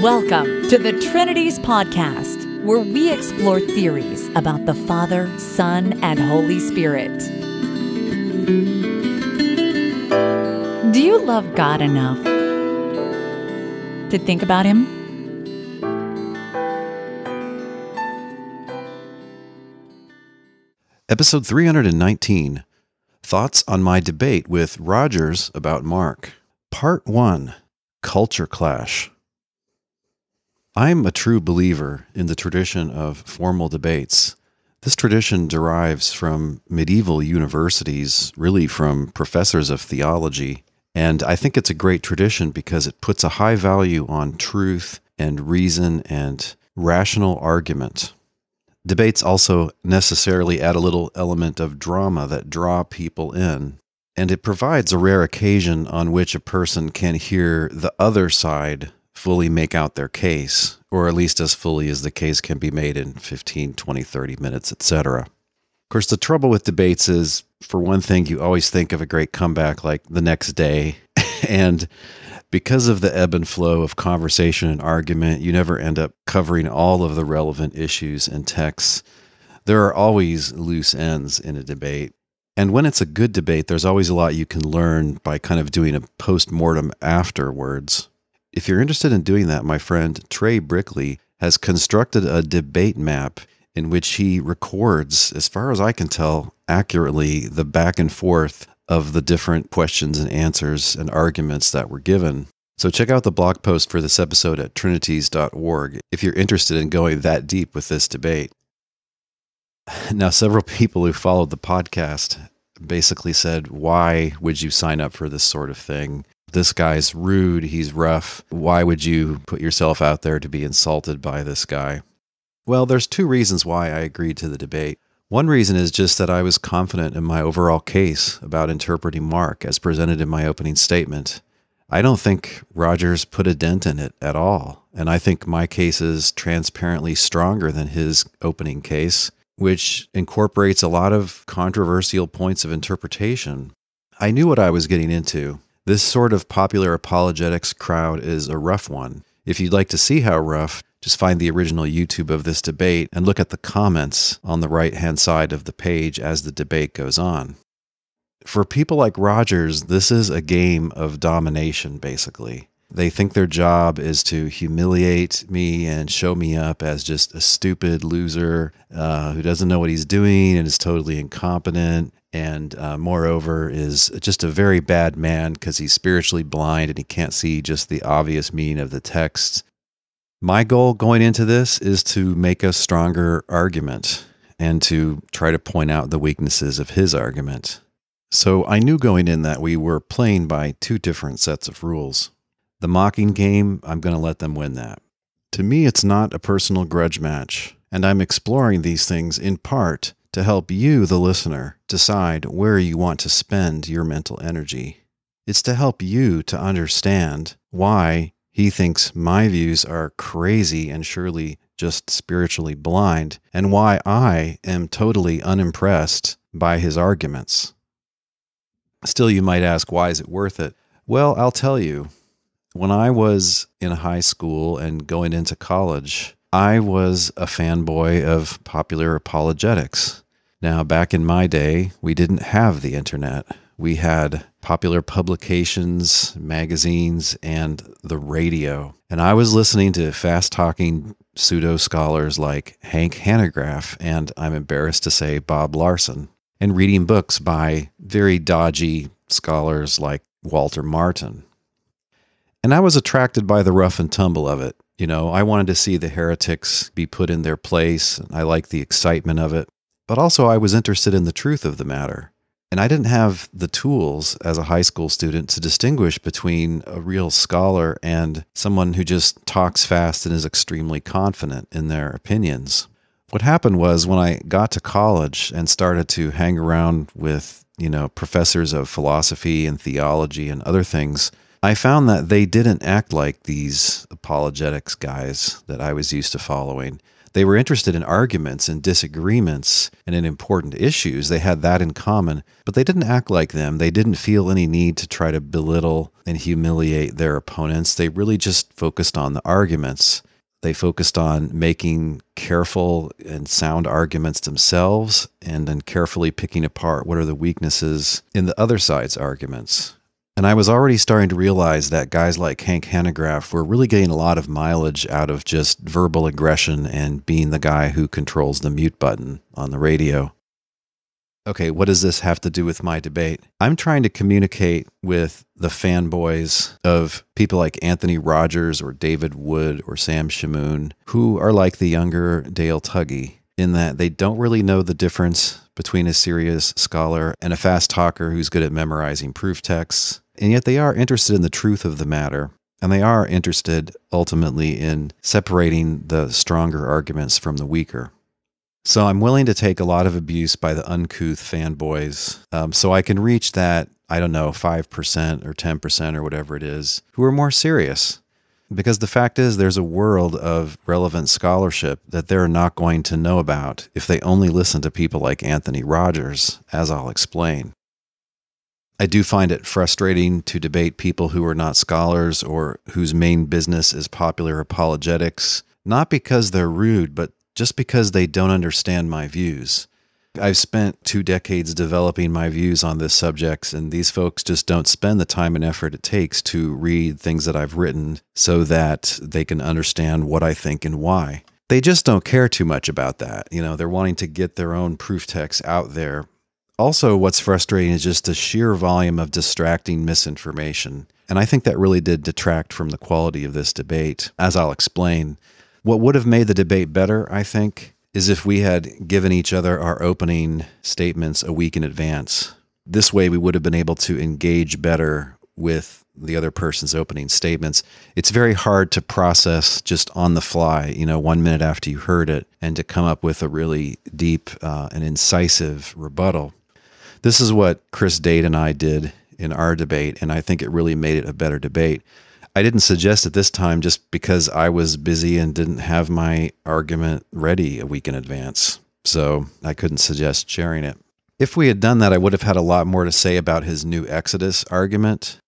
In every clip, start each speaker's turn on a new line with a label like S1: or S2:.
S1: Welcome to the Trinities Podcast, where we explore theories about the Father, Son, and Holy Spirit. Do you love God enough to think about Him?
S2: Episode 319 Thoughts on my debate with Rogers about Mark. Part 1 Culture Clash. I'm a true believer in the tradition of formal debates. This tradition derives from medieval universities, really from professors of theology. And I think it's a great tradition because it puts a high value on truth and reason and rational argument. Debates also necessarily add a little element of drama that draw people in, and it provides a rare occasion on which a person can hear the other side fully make out their case, or at least as fully as the case can be made in 15, 20, 30 minutes, etc. Of course, the trouble with debates is, for one thing, you always think of a great comeback like the next day, and because of the ebb and flow of conversation and argument, you never end up covering all of the relevant issues and texts. There are always loose ends in a debate. And when it's a good debate, there's always a lot you can learn by kind of doing a post mortem afterwards. If you're interested in doing that, my friend Trey Brickley has constructed a debate map in which he records, as far as I can tell, accurately the back and forth of the different questions and answers and arguments that were given. So check out the blog post for this episode at trinities.org if you're interested in going that deep with this debate. Now, several people who followed the podcast basically said, Why would you sign up for this sort of thing? This guy's rude, he's rough. Why would you put yourself out there to be insulted by this guy? Well, there's two reasons why I agreed to the debate. One reason is just that I was confident in my overall case about interpreting Mark as presented in my opening statement. I don't think Rogers put a dent in it at all, and I think my case is transparently stronger than his opening case, which incorporates a lot of controversial points of interpretation. I knew what I was getting into. This sort of popular apologetics crowd is a rough one. If you'd like to see how rough, just find the original YouTube of this debate and look at the comments on the right hand side of the page as the debate goes on. For people like Rogers, this is a game of domination, basically. They think their job is to humiliate me and show me up as just a stupid loser uh, who doesn't know what he's doing and is totally incompetent. And uh, moreover, is just a very bad man because he's spiritually blind and he can't see just the obvious meaning of the text. My goal going into this is to make a stronger argument and to try to point out the weaknesses of his argument. So I knew going in that we were playing by two different sets of rules. The mocking game, I'm going to let them win that. To me, it's not a personal grudge match, and I'm exploring these things in part to help you, the listener, decide where you want to spend your mental energy. It's to help you to understand why he thinks my views are crazy and surely just spiritually blind, and why I am totally unimpressed by his arguments. Still, you might ask, why is it worth it? Well, I'll tell you. When I was in high school and going into college, I was a fanboy of popular apologetics. Now, back in my day, we didn't have the internet we had popular publications, magazines, and the radio. And I was listening to fast talking pseudo scholars like Hank Hanegraaff and I'm embarrassed to say Bob Larson, and reading books by very dodgy scholars like Walter Martin. And I was attracted by the rough and tumble of it. You know, I wanted to see the heretics be put in their place. And I liked the excitement of it. But also, I was interested in the truth of the matter. And I didn't have the tools as a high school student to distinguish between a real scholar and someone who just talks fast and is extremely confident in their opinions. What happened was when I got to college and started to hang around with, you know, professors of philosophy and theology and other things, I found that they didn't act like these apologetics guys that I was used to following. They were interested in arguments and disagreements and in important issues. They had that in common, but they didn't act like them. They didn't feel any need to try to belittle and humiliate their opponents. They really just focused on the arguments. They focused on making careful and sound arguments themselves and then carefully picking apart what are the weaknesses in the other side's arguments. And I was already starting to realize that guys like Hank Hanegraaff were really getting a lot of mileage out of just verbal aggression and being the guy who controls the mute button on the radio. Okay, what does this have to do with my debate? I'm trying to communicate with the fanboys of people like Anthony Rogers or David Wood or Sam Shamoun, who are like the younger Dale Tuggy, in that they don't really know the difference between a serious scholar and a fast talker who's good at memorizing proof texts. And yet they are interested in the truth of the matter. And they are interested ultimately in separating the stronger arguments from the weaker. So I'm willing to take a lot of abuse by the uncouth fanboys um, so I can reach that, I don't know, 5% or 10% or whatever it is, who are more serious. Because the fact is, there's a world of relevant scholarship that they're not going to know about if they only listen to people like Anthony Rogers, as I'll explain. I do find it frustrating to debate people who are not scholars or whose main business is popular apologetics, not because they're rude, but just because they don't understand my views. I've spent two decades developing my views on this subject, and these folks just don't spend the time and effort it takes to read things that I've written so that they can understand what I think and why. They just don't care too much about that. You know, they're wanting to get their own proof text out there also, what's frustrating is just the sheer volume of distracting misinformation. And I think that really did detract from the quality of this debate, as I'll explain. What would have made the debate better, I think, is if we had given each other our opening statements a week in advance. This way, we would have been able to engage better with the other person's opening statements. It's very hard to process just on the fly, you know, one minute after you heard it, and to come up with a really deep uh, and incisive rebuttal. This is what Chris Date and I did in our debate, and I think it really made it a better debate. I didn't suggest it this time just because I was busy and didn't have my argument ready a week in advance. So I couldn't suggest sharing it. If we had done that, I would have had a lot more to say about his new Exodus argument.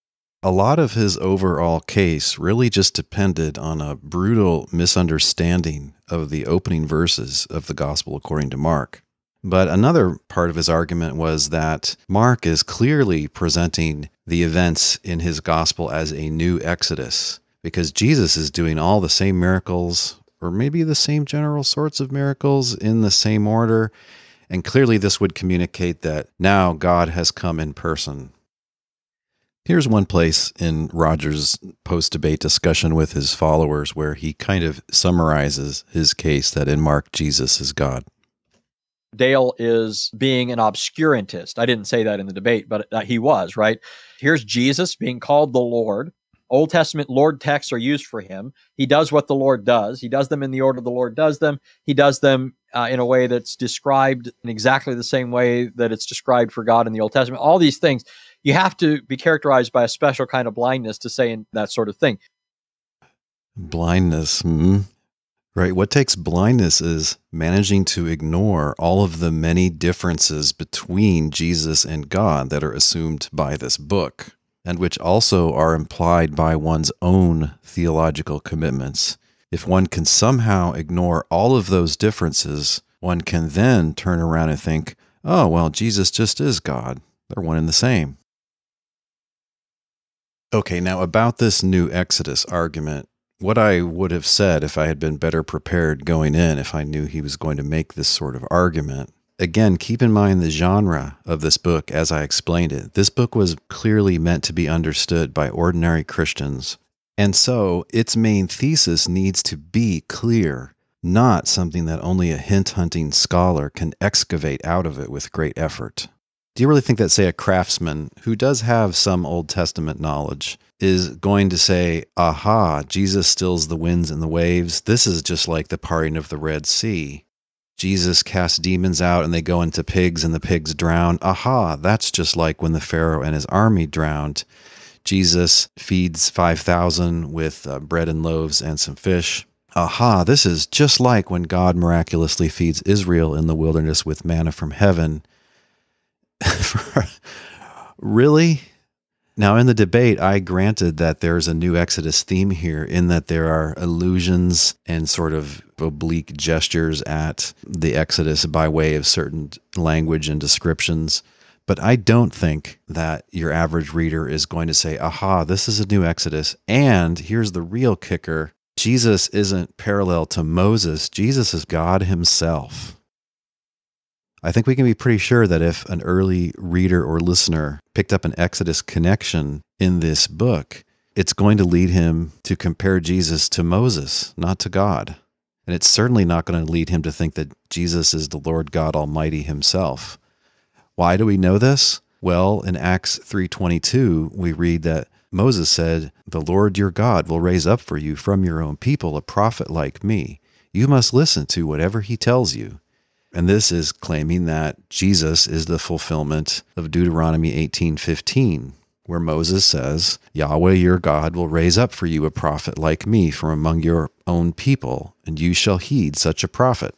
S2: A lot of his overall case really just depended on a brutal misunderstanding of the opening verses of the Gospel according to Mark. But another part of his argument was that Mark is clearly presenting the events in his gospel as a new exodus because Jesus is doing all the same miracles or maybe the same general sorts of miracles in the same order. And clearly, this would communicate that now God has come in person. Here's one place in Rogers' post debate discussion with his followers where he kind of summarizes his case that in Mark, Jesus is God.
S3: Dale is being an obscurantist. I didn't say that in the debate, but he was, right? Here's Jesus being called the Lord. Old Testament Lord texts are used for him. He does what the Lord does. He does them in the order the Lord does them. He does them uh, in a way that's described in exactly the same way that it's described for God in the Old Testament. All these things, you have to be characterized by a special kind of blindness to say that sort of thing.
S2: Blindness. Hmm. Right. What takes blindness is managing to ignore all of the many differences between Jesus and God that are assumed by this book, and which also are implied by one's own theological commitments. If one can somehow ignore all of those differences, one can then turn around and think, oh, well, Jesus just is God. They're one and the same. Okay, now about this new Exodus argument, what I would have said if I had been better prepared going in, if I knew he was going to make this sort of argument. Again, keep in mind the genre of this book as I explained it. This book was clearly meant to be understood by ordinary Christians. And so its main thesis needs to be clear, not something that only a hint hunting scholar can excavate out of it with great effort. Do you really think that, say, a craftsman who does have some Old Testament knowledge is going to say, aha, Jesus stills the winds and the waves? This is just like the parting of the Red Sea. Jesus casts demons out and they go into pigs and the pigs drown. Aha, that's just like when the Pharaoh and his army drowned. Jesus feeds 5,000 with uh, bread and loaves and some fish. aha, this is just like when God miraculously feeds Israel in the wilderness with manna from heaven. really? Now, in the debate, I granted that there's a new Exodus theme here in that there are allusions and sort of oblique gestures at the Exodus by way of certain language and descriptions. But I don't think that your average reader is going to say, aha, this is a new Exodus. And here's the real kicker Jesus isn't parallel to Moses, Jesus is God Himself. I think we can be pretty sure that if an early reader or listener picked up an Exodus connection in this book, it's going to lead him to compare Jesus to Moses, not to God. And it's certainly not going to lead him to think that Jesus is the Lord God Almighty himself. Why do we know this? Well, in Acts 3:22, we read that Moses said, "The Lord your God will raise up for you from your own people a prophet like me. You must listen to whatever he tells you." And this is claiming that Jesus is the fulfillment of Deuteronomy 18:15, where Moses says, "Yahweh your God will raise up for you a prophet like me from among your own people, and you shall heed such a prophet."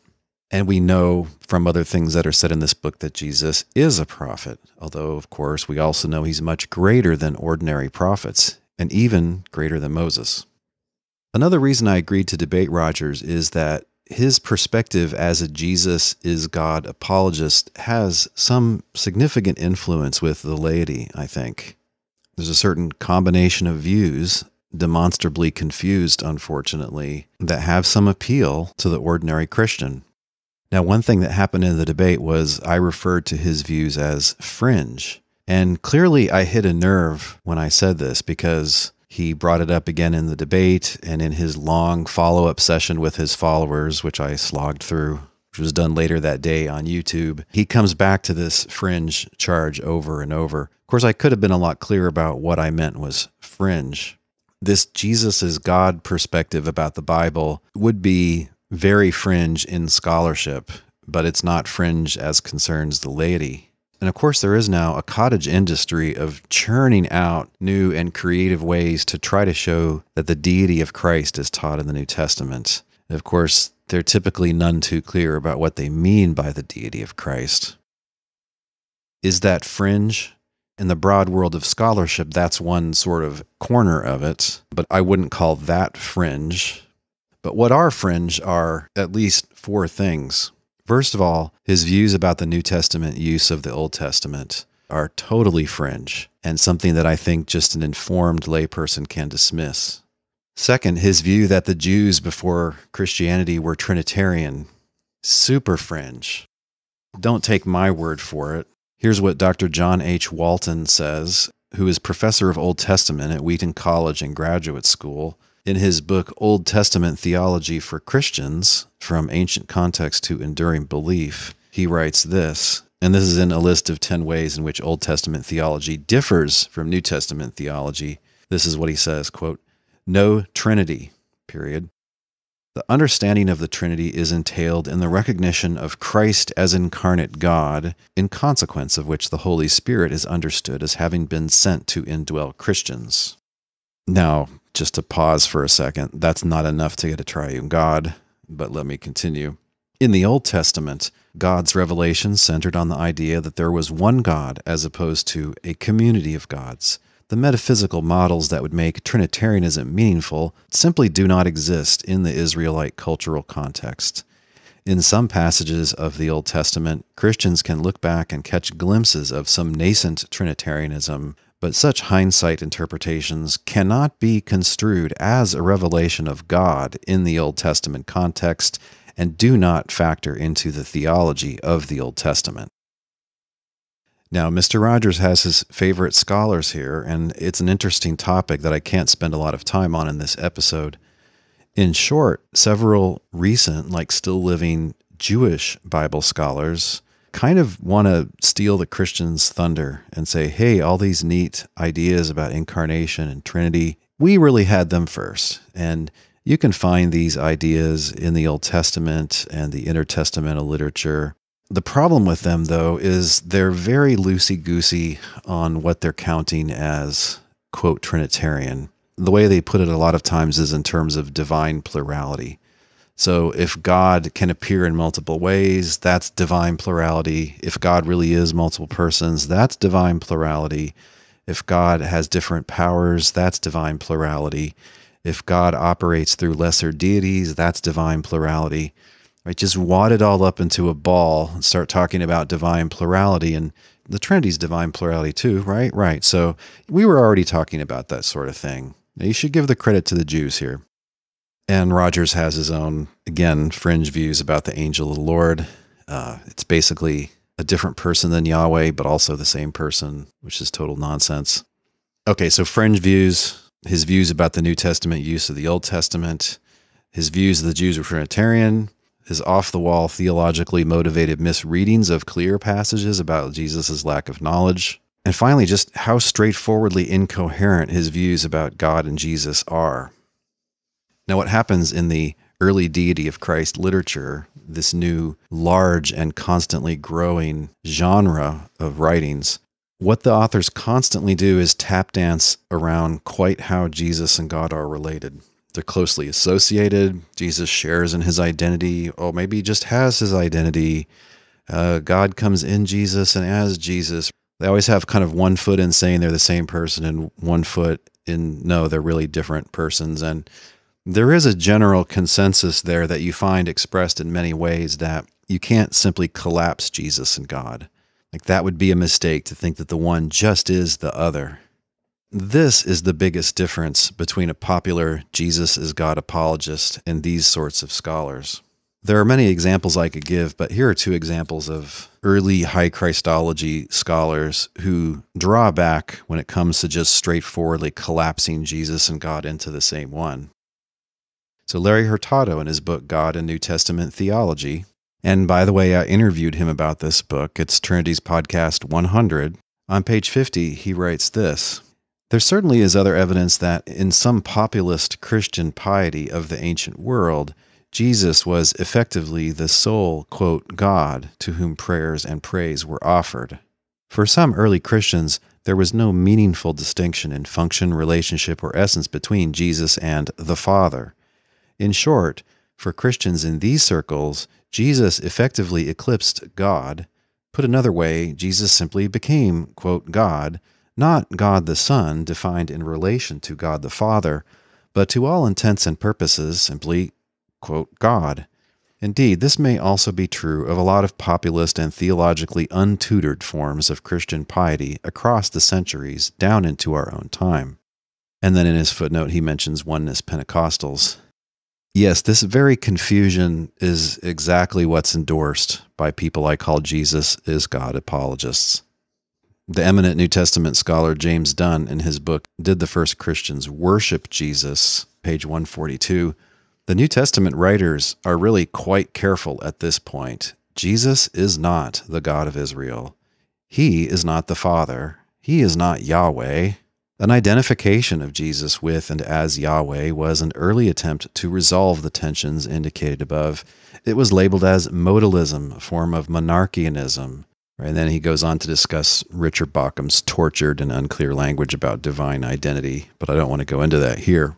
S2: And we know from other things that are said in this book that Jesus is a prophet, although, of course, we also know he's much greater than ordinary prophets, and even greater than Moses. Another reason I agreed to debate Rogers is that his perspective as a Jesus is God apologist has some significant influence with the laity, I think. There's a certain combination of views, demonstrably confused, unfortunately, that have some appeal to the ordinary Christian. Now, one thing that happened in the debate was I referred to his views as fringe. And clearly, I hit a nerve when I said this because he brought it up again in the debate and in his long follow up session with his followers, which I slogged through, which was done later that day on YouTube. He comes back to this fringe charge over and over. Of course, I could have been a lot clearer about what I meant was fringe. This Jesus is God perspective about the Bible would be very fringe in scholarship, but it's not fringe as concerns the laity. And of course, there is now a cottage industry of churning out new and creative ways to try to show that the deity of Christ is taught in the New Testament. And of course, they're typically none too clear about what they mean by the deity of Christ. Is that fringe? In the broad world of scholarship, that's one sort of corner of it, but I wouldn't call that fringe. But what are fringe are at least four things. First of all, his views about the New Testament use of the Old Testament are totally fringe and something that I think just an informed layperson can dismiss. Second, his view that the Jews before Christianity were Trinitarian, super fringe. Don't take my word for it. Here's what Dr. John H. Walton says, who is professor of Old Testament at Wheaton College and Graduate School in his book, Old Testament Theology for Christians From Ancient Context to Enduring Belief, he writes this, and this is in a list of 10 ways in which Old Testament theology differs from New Testament theology. This is what he says quote, No Trinity, period. The understanding of the Trinity is entailed in the recognition of Christ as incarnate God, in consequence of which the Holy Spirit is understood as having been sent to indwell Christians. Now, just to pause for a second, that's not enough to get a triune God, but let me continue. In the Old Testament, God's revelation centered on the idea that there was one God as opposed to a community of gods. The metaphysical models that would make Trinitarianism meaningful simply do not exist in the Israelite cultural context. In some passages of the Old Testament, Christians can look back and catch glimpses of some nascent Trinitarianism, but such hindsight interpretations cannot be construed as a revelation of God in the Old Testament context and do not factor into the theology of the Old Testament. Now, Mr. Rogers has his favorite scholars here, and it's an interesting topic that I can't spend a lot of time on in this episode. In short, several recent, like still living Jewish Bible scholars kind of want to steal the Christians' thunder and say, hey, all these neat ideas about incarnation and Trinity, we really had them first. And you can find these ideas in the Old Testament and the intertestamental literature. The problem with them, though, is they're very loosey goosey on what they're counting as, quote, Trinitarian. The way they put it a lot of times is in terms of divine plurality. So if God can appear in multiple ways, that's divine plurality. If God really is multiple persons, that's divine plurality. If God has different powers, that's divine plurality. If God operates through lesser deities, that's divine plurality. Right? Just wad it all up into a ball and start talking about divine plurality. And the Trinity's divine plurality too, right? Right. So we were already talking about that sort of thing. Now, you should give the credit to the Jews here. And Rogers has his own, again, fringe views about the angel of the Lord. Uh, it's basically a different person than Yahweh, but also the same person, which is total nonsense. Okay, so fringe views, his views about the New Testament use of the Old Testament, his views of the Jews were Trinitarian, his off the wall, theologically motivated misreadings of clear passages about Jesus' lack of knowledge, and finally, just how straightforwardly incoherent his views about God and Jesus are. Now, what happens in the early deity of Christ literature, this new large and constantly growing genre of writings, what the authors constantly do is tap dance around quite how Jesus and God are related. They're closely associated. Jesus shares in his identity, or maybe just has his identity. Uh, God comes in Jesus and as Jesus. They always have kind of one foot in saying they're the same person and one foot in no, they're really different persons. And there is a general consensus there that you find expressed in many ways that you can't simply collapse Jesus and God. Like that would be a mistake to think that the one just is the other. This is the biggest difference between a popular Jesus is God apologist and these sorts of scholars. There are many examples I could give, but here are two examples of early high Christology scholars who draw back when it comes to just straightforwardly collapsing Jesus and God into the same one. So, Larry Hurtado, in his book God and New Testament Theology, and by the way, I interviewed him about this book. It's Trinities Podcast 100. On page 50, he writes this There certainly is other evidence that in some populist Christian piety of the ancient world, Jesus was effectively the sole, quote, God to whom prayers and praise were offered. For some early Christians, there was no meaningful distinction in function, relationship, or essence between Jesus and the Father. In short, for Christians in these circles, Jesus effectively eclipsed God. Put another way, Jesus simply became, quote, God, not God the Son, defined in relation to God the Father, but to all intents and purposes, simply, quote, God. Indeed, this may also be true of a lot of populist and theologically untutored forms of Christian piety across the centuries down into our own time. And then in his footnote, he mentions oneness Pentecostals. Yes, this very confusion is exactly what's endorsed by people I call Jesus is God apologists. The eminent New Testament scholar James Dunn, in his book, Did the First Christians Worship Jesus? page 142, the New Testament writers are really quite careful at this point. Jesus is not the God of Israel. He is not the Father. He is not Yahweh. An identification of Jesus with and as Yahweh was an early attempt to resolve the tensions indicated above. It was labeled as modalism, a form of monarchianism. And then he goes on to discuss Richard Bauckham's tortured and unclear language about divine identity, but I don't want to go into that here.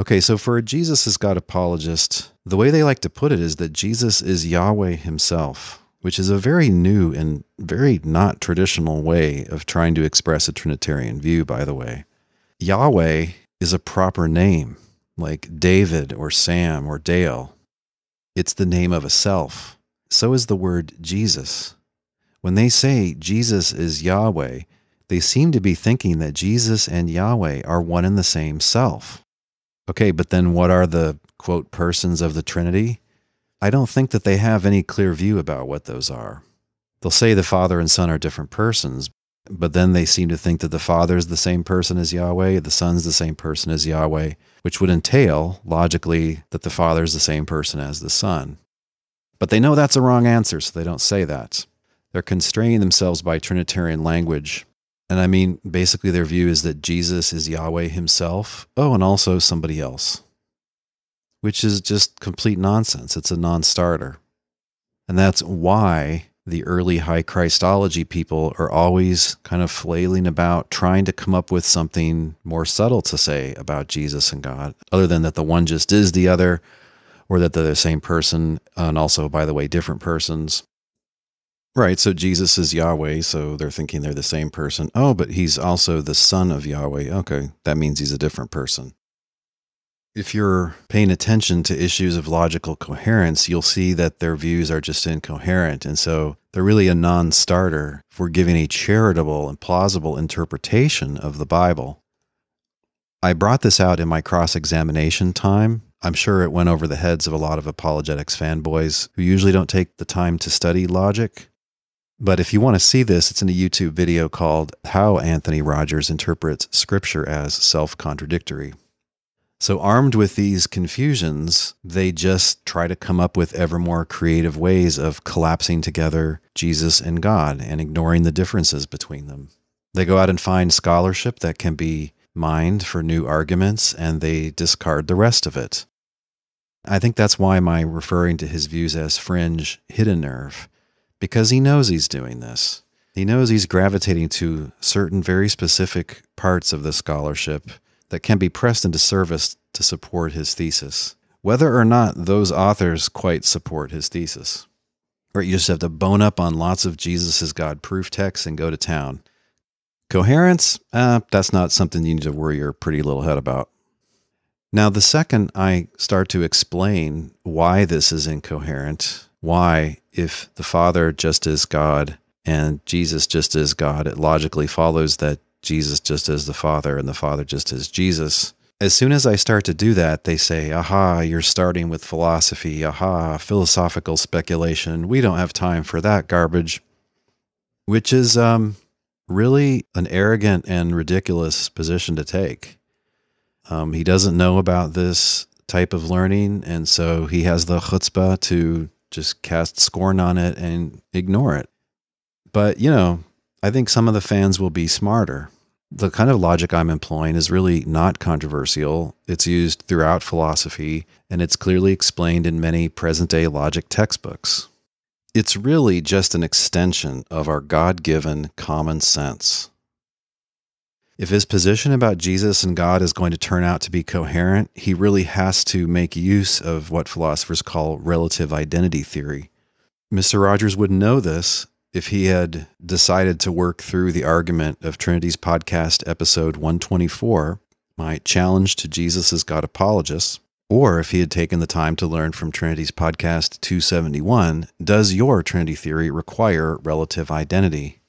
S2: Okay, so for a Jesus is God apologist, the way they like to put it is that Jesus is Yahweh himself which is a very new and very not traditional way of trying to express a Trinitarian view, by the way. Yahweh is a proper name, like David or Sam or Dale. It's the name of a self. So is the word Jesus. When they say Jesus is Yahweh, they seem to be thinking that Jesus and Yahweh are one and the same self. Okay, but then what are the quote persons of the Trinity? I don't think that they have any clear view about what those are. They'll say the Father and Son are different persons, but then they seem to think that the Father is the same person as Yahweh, the Son's the same person as Yahweh, which would entail, logically, that the Father is the same person as the Son. But they know that's a wrong answer, so they don't say that. They're constraining themselves by Trinitarian language. And I mean, basically, their view is that Jesus is Yahweh himself, oh, and also somebody else which is just complete nonsense. It's a non starter. And that's why the early high Christology people are always kind of flailing about trying to come up with something more subtle to say about Jesus and God, other than that the one just is the other, or that they're the same person, and also, by the way, different persons. Right, so Jesus is Yahweh, so they're thinking they're the same person. Oh, but he's also the son of Yahweh. Okay, that means he's a different person. If you're paying attention to issues of logical coherence, you'll see that their views are just incoherent. And so they're really a non starter for giving a charitable and plausible interpretation of the Bible. I brought this out in my cross examination time. I'm sure it went over the heads of a lot of apologetics fanboys who usually don't take the time to study logic. But if you want to see this, it's in a YouTube video called How Anthony Rogers Interprets Scripture as Self Contradictory. So, armed with these confusions, they just try to come up with ever more creative ways of collapsing together Jesus and God and ignoring the differences between them. They go out and find scholarship that can be mined for new arguments and they discard the rest of it. I think that's why my referring to his views as fringe hit a nerve, because he knows he's doing this. He knows he's gravitating to certain very specific parts of the scholarship that can be pressed into service to support his thesis, whether or not those authors quite support his thesis. Or you just have to bone up on lots of Jesus God proof texts and go to town. Coherence, uh, that's not something you need to worry your pretty little head about. Now, the second I start to explain why this is incoherent, why, if the Father just is God and Jesus just is God, it logically follows that Jesus just as the Father and the Father just as Jesus. As soon as I start to do that, they say, aha, you're starting with philosophy, aha, philosophical speculation. We don't have time for that garbage, which is um, really an arrogant and ridiculous position to take. Um, he doesn't know about this type of learning, and so he has the chutzpah to just cast scorn on it and ignore it. But, you know, I think some of the fans will be smarter. The kind of logic I'm employing is really not controversial. It's used throughout philosophy, and it's clearly explained in many present day logic textbooks. It's really just an extension of our God given common sense. If his position about Jesus and God is going to turn out to be coherent, he really has to make use of what philosophers call relative identity theory. Mr. Rogers would know this if he had decided to work through the argument of Trinities podcast episode 124, my challenge to Jesus as God apologists, or if he had taken the time to learn from Trinities podcast 271, does your Trinity theory require relative identity?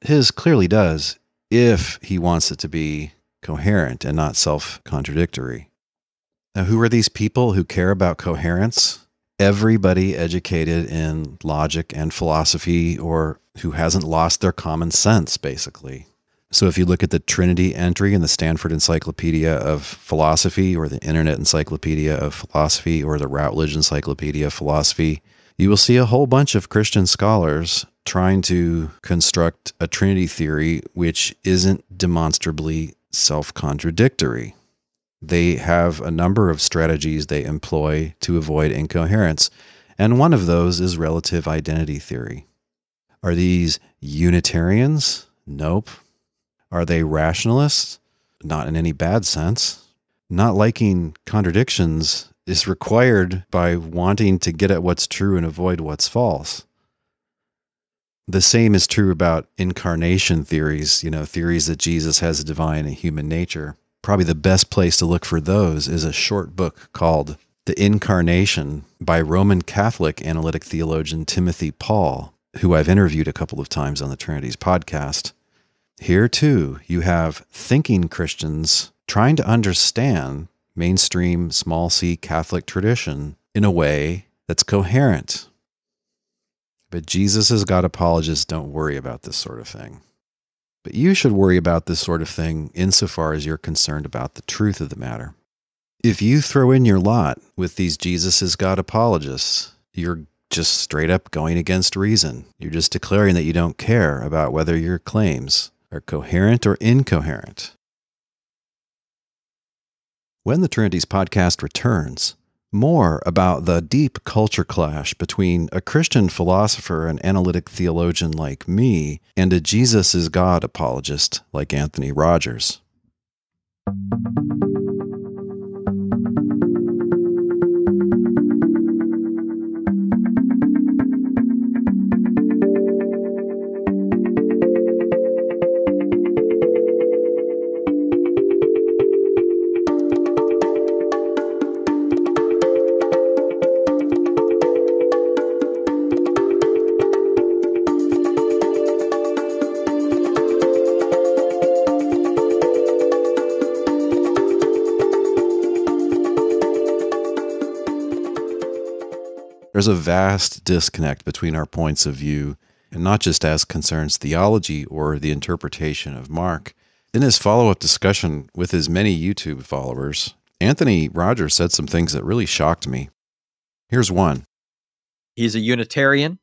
S2: His clearly does, if he wants it to be coherent and not self contradictory. Now, who are these people who care about coherence? Everybody educated in logic and philosophy or who hasn't lost their common sense, basically. So if you look at the Trinity entry in the Stanford Encyclopedia of Philosophy or the Internet Encyclopedia of Philosophy or the Routledge Encyclopedia of Philosophy, you will see a whole bunch of Christian scholars trying to construct a Trinity theory which isn't demonstrably self contradictory. They have a number of strategies they employ to avoid incoherence, and one of those is relative identity theory. Are these Unitarians? Nope. Are they rationalists? Not in any bad sense. Not liking contradictions is required by wanting to get at what's true and avoid what's false. The same is true about incarnation theories, you know, theories that Jesus has a divine and human nature probably the best place to look for those is a short book called The Incarnation by Roman Catholic analytic theologian Timothy Pawl, who I've interviewed a couple of times on the Trinities podcast. Here, too, you have thinking Christians trying to understand mainstream small c Catholic tradition in a way that's coherent. But Jesus has got apologists don't worry about this sort of thing. But you should worry about this sort of thing insofar as you're concerned about the truth of the matter. If you throw in your lot with these Jesus is God apologists, you're just straight up going against reason. You're just declaring that you don't care about whether your claims are coherent or incoherent. When the Trinities podcast returns, more about the deep culture clash between a Christian philosopher and analytic theologian like me and a Jesus is God apologist like Anthony Rogers. There's a vast disconnect between our points of view, and not just as concerns theology or the interpretation of Mark. In his follow up discussion with his many YouTube followers, Anthony Rogers said some things that really shocked me. Here's one
S3: He's a Unitarian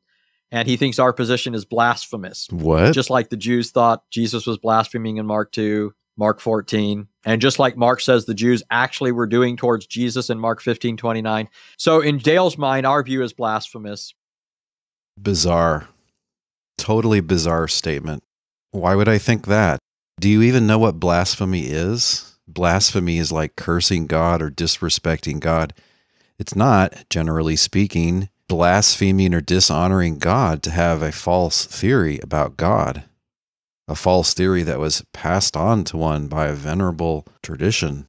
S3: and he thinks our position is blasphemous.
S2: What?
S3: Just like the Jews thought Jesus was blaspheming in Mark 2, Mark 14, and just like Mark says the Jews actually were doing towards Jesus in Mark 15, 29. So in Dale's mind, our view is blasphemous.
S2: Bizarre. Totally bizarre statement. Why would I think that? Do you even know what blasphemy is? Blasphemy is like cursing God or disrespecting God. It's not, generally speaking, blaspheming or dishonoring God to have a false theory about God, a false theory that was passed on to one by a venerable tradition.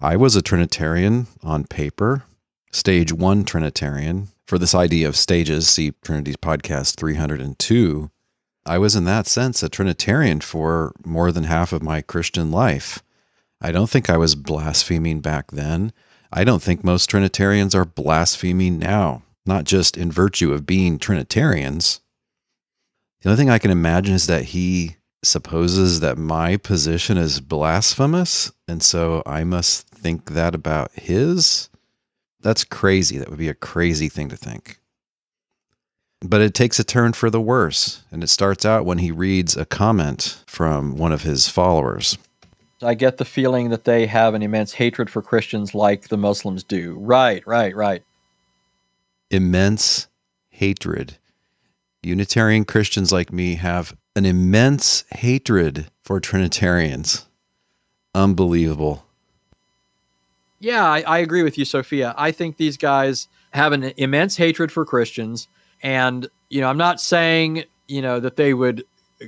S2: I was a Trinitarian on paper, stage one Trinitarian. For this idea of stages, see Trinities podcast 302. I was, in that sense, a Trinitarian for more than half of my Christian life. I don't think I was blaspheming back then. I don't think most Trinitarians are blaspheming now, not just in virtue of being Trinitarians. The only thing I can imagine is that he supposes that my position is blasphemous, and so I must think that about his. That's crazy. That would be a crazy thing to think. But it takes a turn for the worse, and it starts out when he reads a comment from one of his followers.
S3: I get the feeling that they have an immense hatred for Christians like the Muslims do. Right, right, right.
S2: Immense hatred. Unitarian Christians like me have an immense hatred for Trinitarians. Unbelievable.
S3: Yeah, I, I, agree with you, Sophia. I think these guys have an immense hatred for Christians. And, you know, I'm not saying, you know, that they would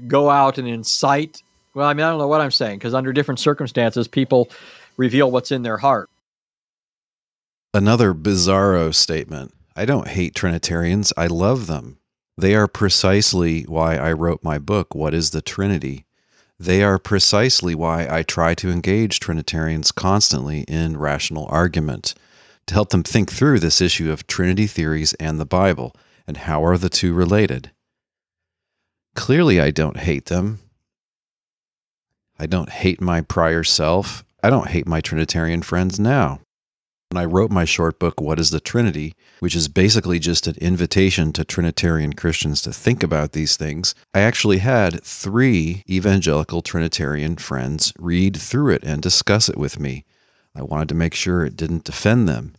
S3: go out and incite well, I mean, I don't know what I'm saying because under different circumstances, people reveal what's in their heart.
S2: Another bizarro statement. I don't hate Trinitarians. I love them. They are precisely why I wrote my book, What is the Trinity? They are precisely why I try to engage Trinitarians constantly in rational argument, to help them think through this issue of Trinity theories and the Bible, and how are the two related. Clearly, I don't hate them. I don't hate my prior self. I don't hate my Trinitarian friends now. When I wrote my short book, What is the Trinity, which is basically just an invitation to Trinitarian Christians to think about these things, I actually had three evangelical Trinitarian friends read through it and discuss it with me. I wanted to make sure it didn't defend them.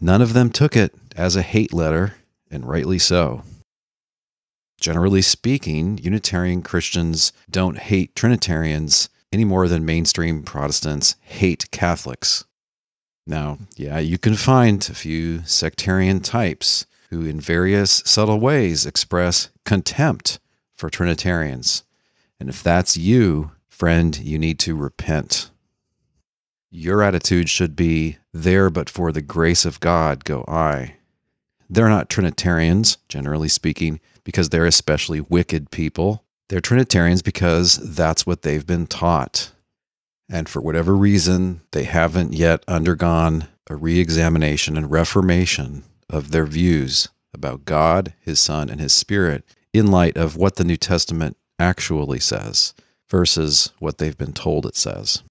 S2: None of them took it as a hate letter, and rightly so. Generally speaking, Unitarian Christians don't hate Trinitarians any more than mainstream Protestants hate Catholics. Now, yeah, you can find a few sectarian types who, in various subtle ways, express contempt for Trinitarians. And if that's you, friend, you need to repent. Your attitude should be, There but for the grace of God go I. They're not Trinitarians, generally speaking, because they're especially wicked people. They're Trinitarians because that's what they've been taught. And for whatever reason, they haven't yet undergone a re examination and reformation of their views about God, His Son, and His Spirit in light of what the New Testament actually says versus what they've been told it says.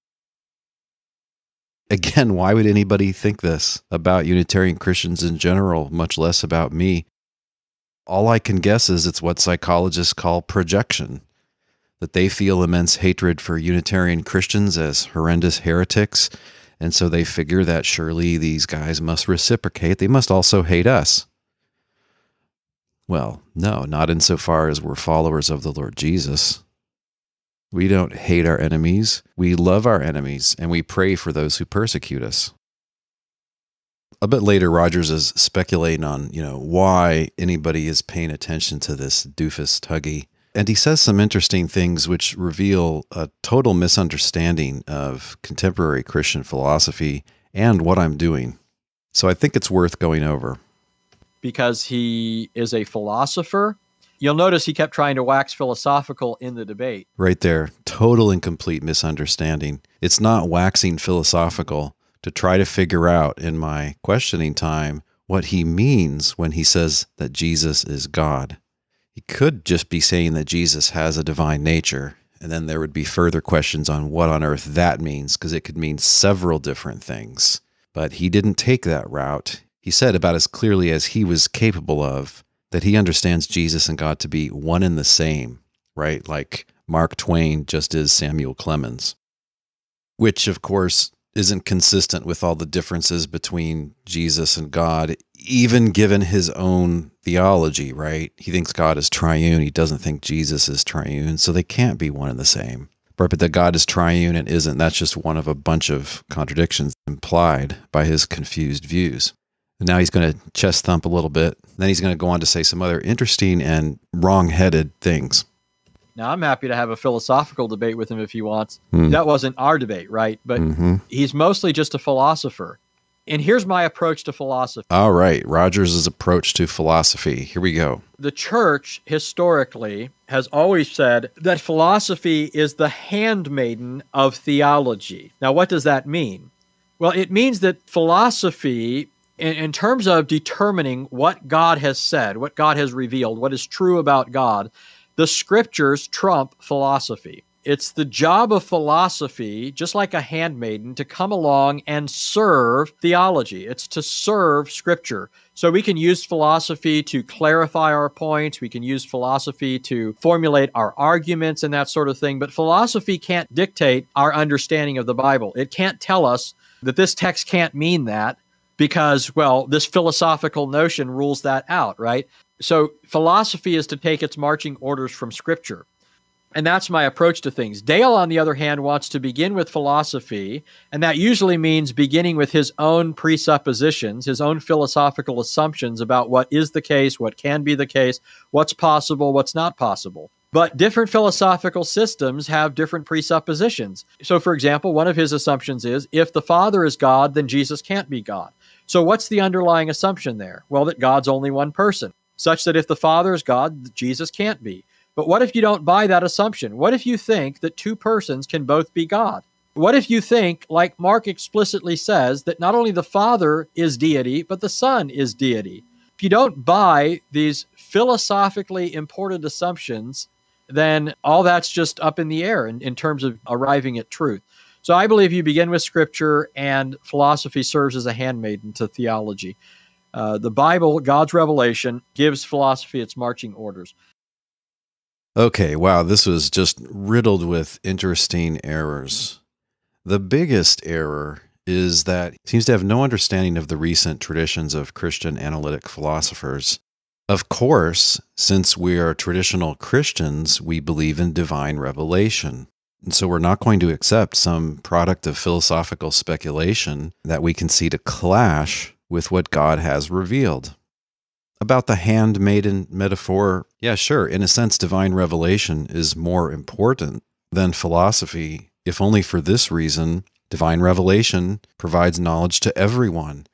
S2: Again, why would anybody think this about Unitarian Christians in general, much less about me? all I can guess is it's what psychologists call projection. That they feel immense hatred for Unitarian Christians as horrendous heretics, and so they figure that surely these guys must reciprocate. They must also hate us. Well, no, not insofar as we're followers of the Lord Jesus. We don't hate our enemies. We love our enemies, and we pray for those who persecute us a bit later, Rogers is speculating on, you know, why anybody is paying attention to this doofus Tuggy. And he says some interesting things which reveal a total misunderstanding of contemporary Christian philosophy and what I'm doing. So I think it's worth going over.
S3: Because he is a philosopher. You'll notice he kept trying to wax philosophical in the debate.
S2: Right there. Total and complete misunderstanding. It's not waxing philosophical to try to figure out in my questioning time what he means when he says that Jesus is God. Could just be saying that Jesus has a divine nature, and then there would be further questions on what on earth that means, because it could mean several different things. But he didn't take that route. He said about as clearly as he was capable of that he understands Jesus and God to be one and the same, right? Like Mark Twain just is Samuel Clemens, which of course isn't consistent with all the differences between Jesus and God, even given his own theology, right? He thinks God is triune. He doesn't think Jesus is triune. So they can't be one and the same. Right? But that God is triune and isn't, that's just one of a bunch of contradictions implied by his confused views. And now he's going to chest thump a little bit. Then he's going to go on to say some other interesting and wrong headed things.
S3: Now, I'm happy to have a philosophical debate with him if he wants. Hmm. That wasn't our debate, right? But mm-hmm. he's mostly just a philosopher. And here's my approach to philosophy.
S2: All right, Rogers' approach to philosophy. Here we go.
S3: The church historically has always said that philosophy is the handmaiden of theology. Now, what does that mean? Well, it means that philosophy in, in terms of determining what God has said, what God has revealed, what is true about God, the scriptures trump philosophy. It's the job of philosophy, just like a handmaiden, to come along and serve theology. It's to serve scripture. So we can use philosophy to clarify our points. We can use philosophy to formulate our arguments and that sort of thing. But philosophy can't dictate our understanding of the Bible. It can't tell us that this text can't mean that because, well, this philosophical notion rules that out, right? So philosophy is to take its marching orders from Scripture. And that's my approach to things. Dale, on the other hand, wants to begin with philosophy, and that usually means beginning with his own presuppositions, his own philosophical assumptions about what is the case, what can be the case, what's possible, what's not possible. But different philosophical systems have different presuppositions. So, for example, one of his assumptions is if the Father is God, then Jesus can't be God. So, what's the underlying assumption there? Well, that God's only one person, such that if the Father is God, Jesus can't be. But what if you don't buy that assumption? What if you think that two persons can both be God? What if you think, like Mark explicitly says, that not only the Father is deity, but the Son is deity? If you don't buy these philosophically important assumptions, then all that's just up in the air in, in terms of arriving at truth. So I believe you begin with scripture, and philosophy serves as a handmaiden to theology. Uh, the Bible, God's revelation, gives philosophy its marching orders.
S2: Okay, wow, this was just riddled with interesting errors. The biggest error is that he seems to have no understanding of the recent traditions of Christian analytic philosophers. Of course, since we are traditional Christians, we believe in divine revelation. And so we're not going to accept some product of philosophical speculation that we can see to clash with what God has revealed. About the handmaiden metaphor, yeah, sure, in a sense, divine revelation is more important than philosophy, if only for this reason divine revelation provides knowledge to everyone.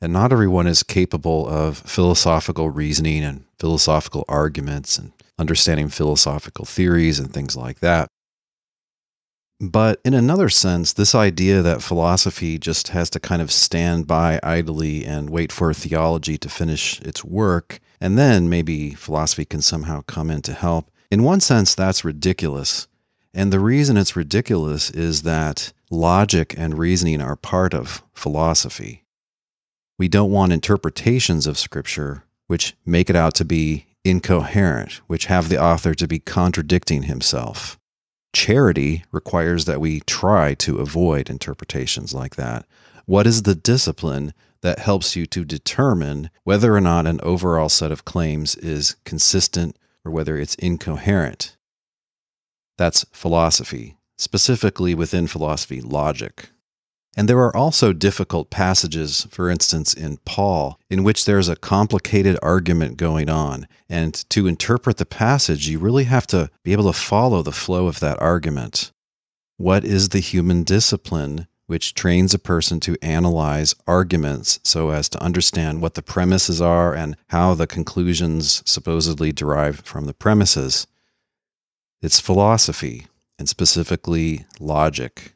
S2: And not everyone is capable of philosophical reasoning and philosophical arguments and understanding philosophical theories and things like that. But in another sense, this idea that philosophy just has to kind of stand by idly and wait for theology to finish its work, and then maybe philosophy can somehow come in to help, in one sense, that's ridiculous. And the reason it's ridiculous is that logic and reasoning are part of philosophy. We don't want interpretations of Scripture which make it out to be incoherent, which have the author to be contradicting himself. Charity requires that we try to avoid interpretations like that. What is the discipline that helps you to determine whether or not an overall set of claims is consistent or whether it's incoherent? That's philosophy, specifically within philosophy, logic. And there are also difficult passages, for instance, in Paul, in which there's a complicated argument going on. And to interpret the passage, you really have to be able to follow the flow of that argument. What is the human discipline which trains a person to analyze arguments so as to understand what the premises are and how the conclusions supposedly derive from the premises? It's philosophy, and specifically logic.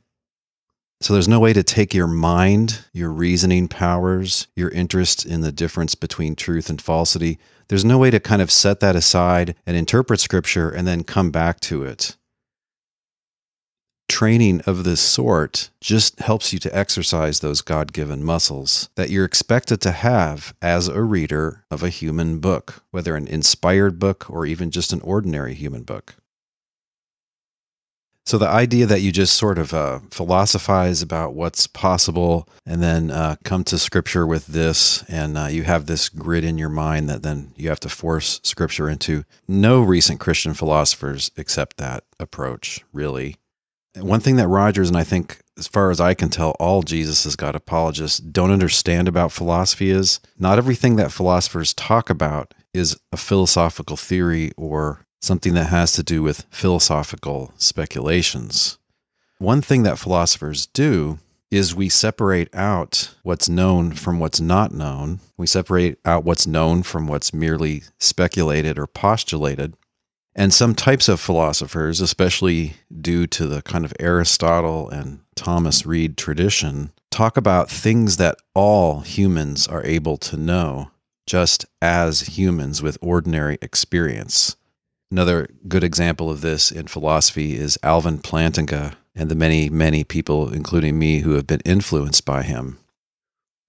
S2: So there's no way to take your mind, your reasoning powers, your interest in the difference between truth and falsity. There's no way to kind of set that aside and interpret scripture and then come back to it. Training of this sort just helps you to exercise those God given muscles that you're expected to have as a reader of a human book, whether an inspired book or even just an ordinary human book. So the idea that you just sort of uh, philosophize about what's possible and then uh, come to scripture with this, and uh, you have this grid in your mind that then you have to force scripture into. No recent Christian philosophers accept that approach, really. One thing that Rogers and I think, as far as I can tell, all Jesus is God apologists don't understand about philosophy is not everything that philosophers talk about is a philosophical theory or something that has to do with philosophical speculations. One thing that philosophers do is we separate out what's known from what's not known. We separate out what's known from what's merely speculated or postulated. And some types of philosophers, especially due to the kind of Aristotle and Thomas Reid tradition, talk about things that all humans are able to know, just as humans with ordinary experience. Another good example of this in philosophy is Alvin Plantinga and the many, many people, including me, who have been influenced by him.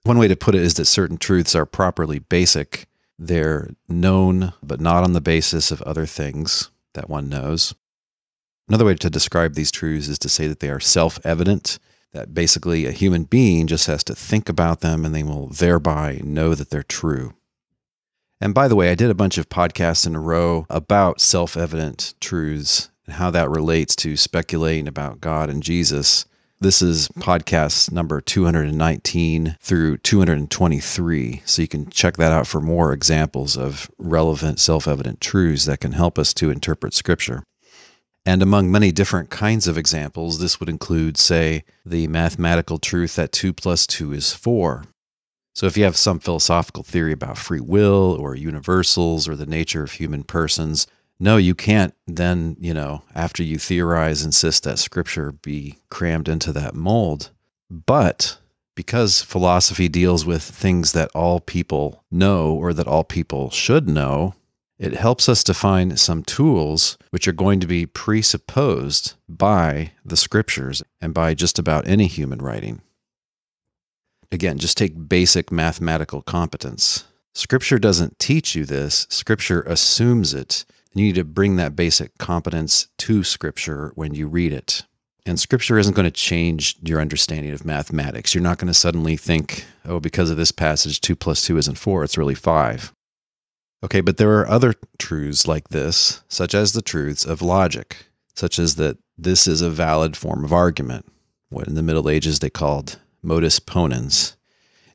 S2: One way to put it is that certain truths are properly basic. They're known, but not on the basis of other things that one knows. Another way to describe these truths is to say that they are self evident, that basically a human being just has to think about them and they will thereby know that they're true. And by the way, I did a bunch of podcasts in a row about self evident truths and how that relates to speculating about God and Jesus. This is podcast number 219 through 223. So you can check that out for more examples of relevant self evident truths that can help us to interpret Scripture. And among many different kinds of examples, this would include, say, the mathematical truth that 2 plus 2 is 4, so, if you have some philosophical theory about free will or universals or the nature of human persons, no, you can't then, you know, after you theorize, insist that scripture be crammed into that mold. But because philosophy deals with things that all people know or that all people should know, it helps us to find some tools which are going to be presupposed by the scriptures and by just about any human writing. Again, just take basic mathematical competence. Scripture doesn't teach you this, Scripture assumes it. You need to bring that basic competence to Scripture when you read it. And Scripture isn't going to change your understanding of mathematics. You're not going to suddenly think, oh, because of this passage, 2 plus 2 isn't 4, it's really 5. Okay, but there are other truths like this, such as the truths of logic, such as that this is a valid form of argument, what in the Middle Ages they called modus ponens.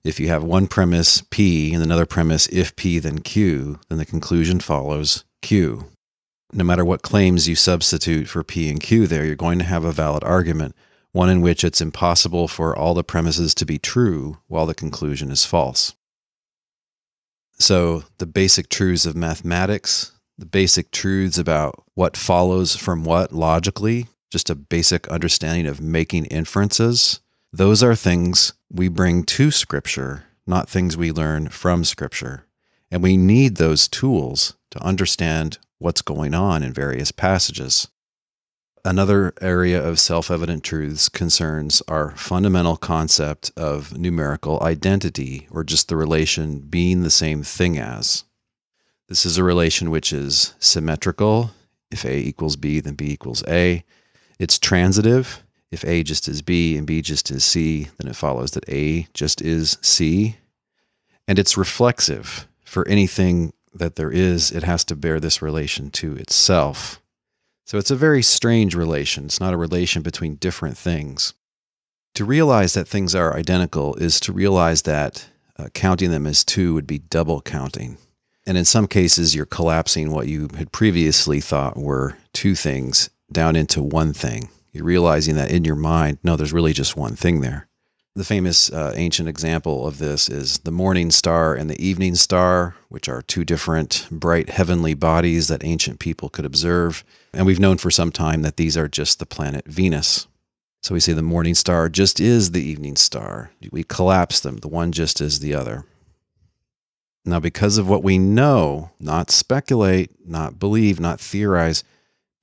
S2: If you have one premise P and another premise if P then Q, then the conclusion follows Q. No matter what claims you substitute for P and Q there, you're going to have a valid argument, one in which it's impossible for all the premises to be true while the conclusion is false. So, the basic truths of mathematics, the basic truths about what follows from what logically, just a basic understanding of making inferences, those are things we bring to Scripture, not things we learn from Scripture. And we need those tools to understand what's going on in various passages. Another area of self evident truths concerns our fundamental concept of numerical identity, or just the relation being the same thing as. This is a relation which is symmetrical. If A equals B, then B equals A. It's transitive if A just is B and B just is C, then it follows that A just is C. And it's reflexive. For anything that there is, it has to bear this relation to itself. So it's a very strange relation. It's not a relation between different things. To realize that things are identical is to realize that uh, counting them as two would be double counting. And in some cases, you're collapsing what you had previously thought were two things down into one thing. You're realizing that in your mind, no, there's really just one thing there. The famous uh, ancient example of this is the morning star and the evening star, which are two different bright heavenly bodies that ancient people could observe. And we've known for some time that these are just the planet Venus. So we say the morning star just is the evening star. We collapse them, the one just is the other. Now, because of what we know, not speculate, not believe, not theorize,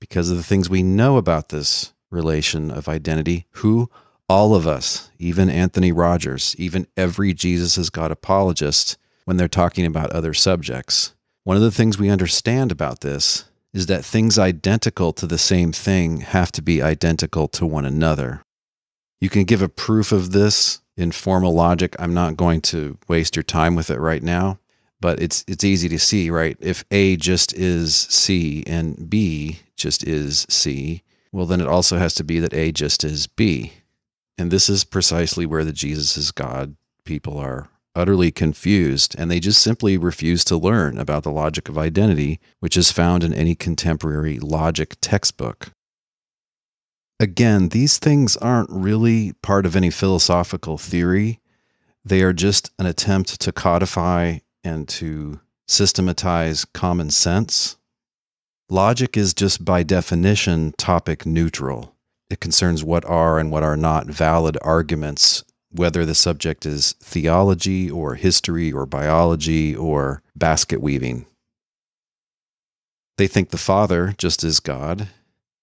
S2: because of the things we know about this relation of identity, who all of us, even Anthony Rogers, even every Jesus is God apologist, when they're talking about other subjects, one of the things we understand about this is that things identical to the same thing have to be identical to one another. You can give a proof of this in formal logic. I'm not going to waste your time with it right now, but it's it's easy to see, right? If A just is C and B just is C, well then it also has to be that A just is B. And this is precisely where the Jesus is God people are utterly confused and they just simply refuse to learn about the logic of identity, which is found in any contemporary logic textbook. Again, these things aren't really part of any philosophical theory. They are just an attempt to codify and to systematize common sense. Logic is just by definition topic neutral. It concerns what are and what are not valid arguments whether the subject is theology or history or biology or basket weaving. They think the Father just is God,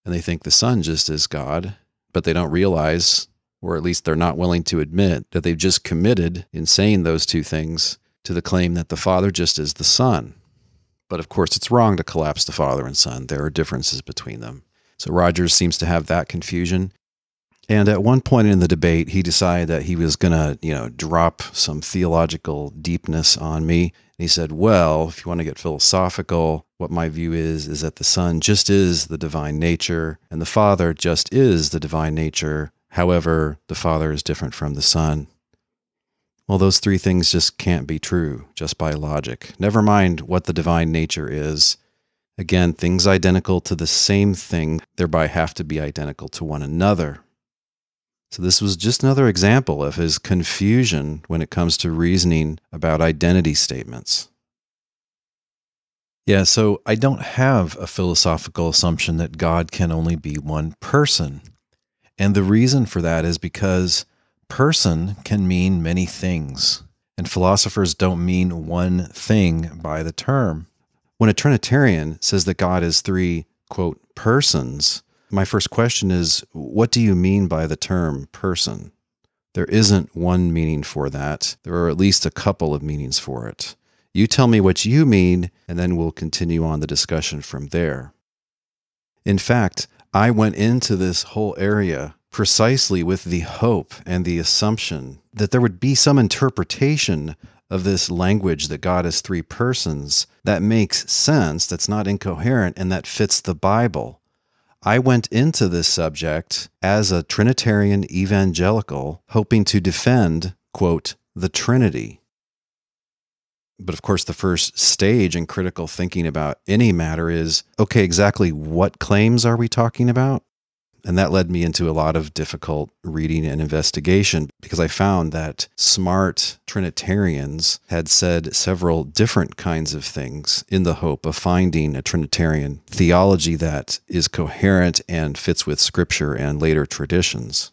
S2: and they think the Son just is God, but they don't realize, or at least they're not willing to admit, that they've just committed in saying those two things to the claim that the Father just is the Son. But of course, it's wrong to collapse the Father and Son. There are differences between them. So Rogers seems to have that confusion. And at one point in the debate, he decided that he was going to, you know, drop some theological deepness on me. And he said, "Well, if you want to get philosophical, what my view is is that the Son just is the divine nature, and the Father just is the divine nature. However, the Father is different from the Son." Well, those three things just can't be true just by logic. Never mind what the divine nature is. Again, things identical to the same thing thereby have to be identical to one another. So, this was just another example of his confusion when it comes to reasoning about identity statements. Yeah, so I don't have a philosophical assumption that God can only be one person. And the reason for that is because person can mean many things, and philosophers don't mean one thing by the term. When a Trinitarian says that God is three, quote, persons, my first question is what do you mean by the term person? There isn't one meaning for that. There are at least a couple of meanings for it. You tell me what you mean, and then we'll continue on the discussion from there. In fact, I went into this whole area precisely with the hope and the assumption that there would be some interpretation of this language that God is three persons that makes sense, that's not incoherent, and that fits the Bible. I went into this subject as a Trinitarian evangelical, hoping to defend, quote, the Trinity. But of course, the first stage in critical thinking about any matter is okay, exactly what claims are we talking about? And that led me into a lot of difficult reading and investigation because I found that smart Trinitarians had said several different kinds of things in the hope of finding a Trinitarian theology that is coherent and fits with Scripture and later traditions.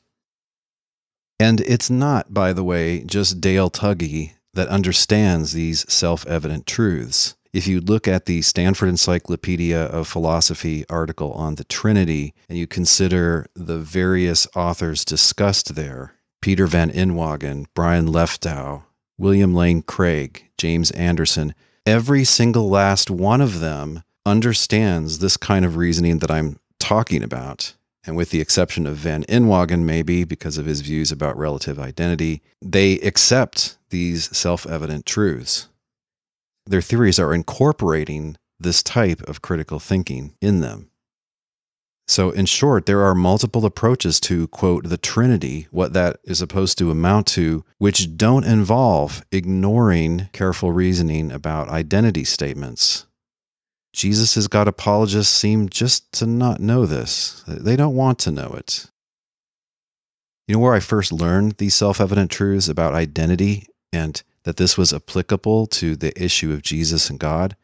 S2: And it's not, by the way, just Dale Tuggy that understands these self evident truths. If you look at the Stanford Encyclopedia of Philosophy article on the Trinity and you consider the various authors discussed there Peter Van Inwagen, Brian Leftow, William Lane Craig, James Anderson every single last one of them understands this kind of reasoning that I'm talking about. And with the exception of Van Inwagen, maybe because of his views about relative identity, they accept these self evident truths their theories are incorporating this type of critical thinking in them. So, in short, there are multiple approaches to, quote, the Trinity, what that is supposed to amount to, which don't involve ignoring careful reasoning about identity statements. Jesus' is God apologists seem just to not know this. They don't want to know it. You know where I first learned these self evident truths about identity and that this was applicable to the issue of Jesus and God.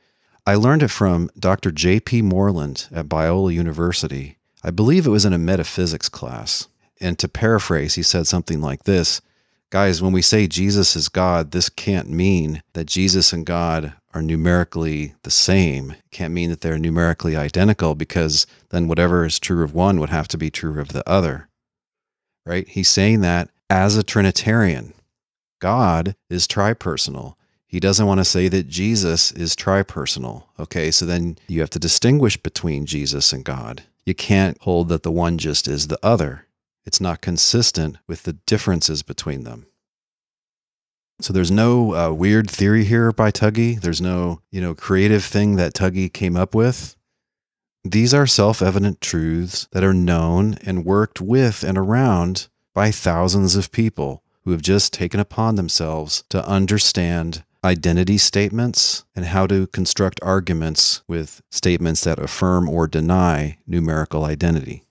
S2: I learned it from Dr. J.P. Moreland at Biola University. I believe it was in a metaphysics class. And to paraphrase, he said something like this Guys, when we say Jesus is God, this can't mean that Jesus and God are numerically the same. It can't mean that they're numerically identical because then whatever is true of one would have to be true of the other. Right? He's saying that as a Trinitarian. God is tripersonal. He doesn't want to say that Jesus is tripersonal. Okay, so then you have to distinguish between Jesus and God. You can't hold that the one just is the other. It's not consistent with the differences between them. So there's no uh, weird theory here by Tuggy. There's no, you know, creative thing that Tuggy came up with. These are self-evident truths that are known and worked with and around by thousands of people who have just taken upon themselves to understand identity statements and how to construct arguments with statements that affirm or deny numerical identity.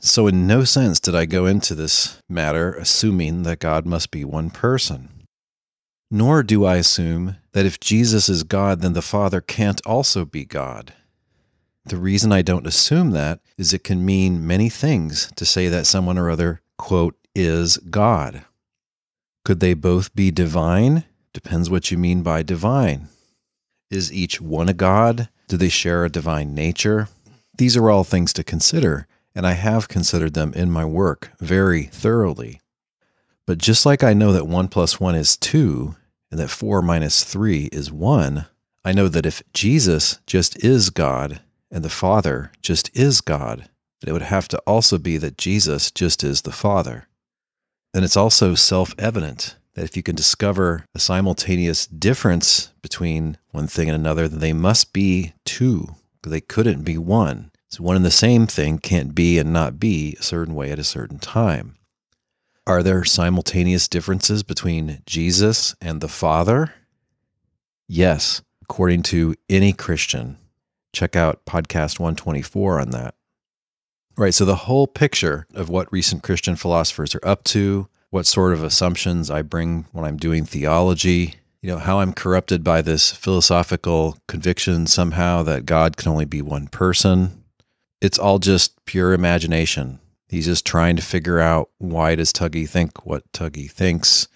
S2: So, in no sense did I go into this matter assuming that God must be one person. Nor do I assume that if Jesus is God, then the Father can't also be God. The reason I don't assume that is it can mean many things to say that someone or other, quote, is God. Could they both be divine? Depends what you mean by divine. Is each one a God? Do they share a divine nature? These are all things to consider and I have considered them in my work very thoroughly. But just like I know that 1 plus 1 is 2 and that 4 minus 3 is 1, I know that if Jesus just is God and the Father just is God, it would have to also be that Jesus just is the Father. And it's also self evident that if you can discover a simultaneous difference between one thing and another, then they must be two. They couldn't be one. So one and the same thing can't be and not be a certain way at a certain time. Are there simultaneous differences between Jesus and the Father? Yes, according to any Christian. Check out podcast 124 on that. Right, so the whole picture of what recent Christian philosophers are up to, what sort of assumptions I bring when I'm doing theology, you know, how I'm corrupted by this philosophical conviction somehow that God can only be one person, it's all just pure imagination. He's just trying to figure out why does Tuggy think what Tuggy thinks.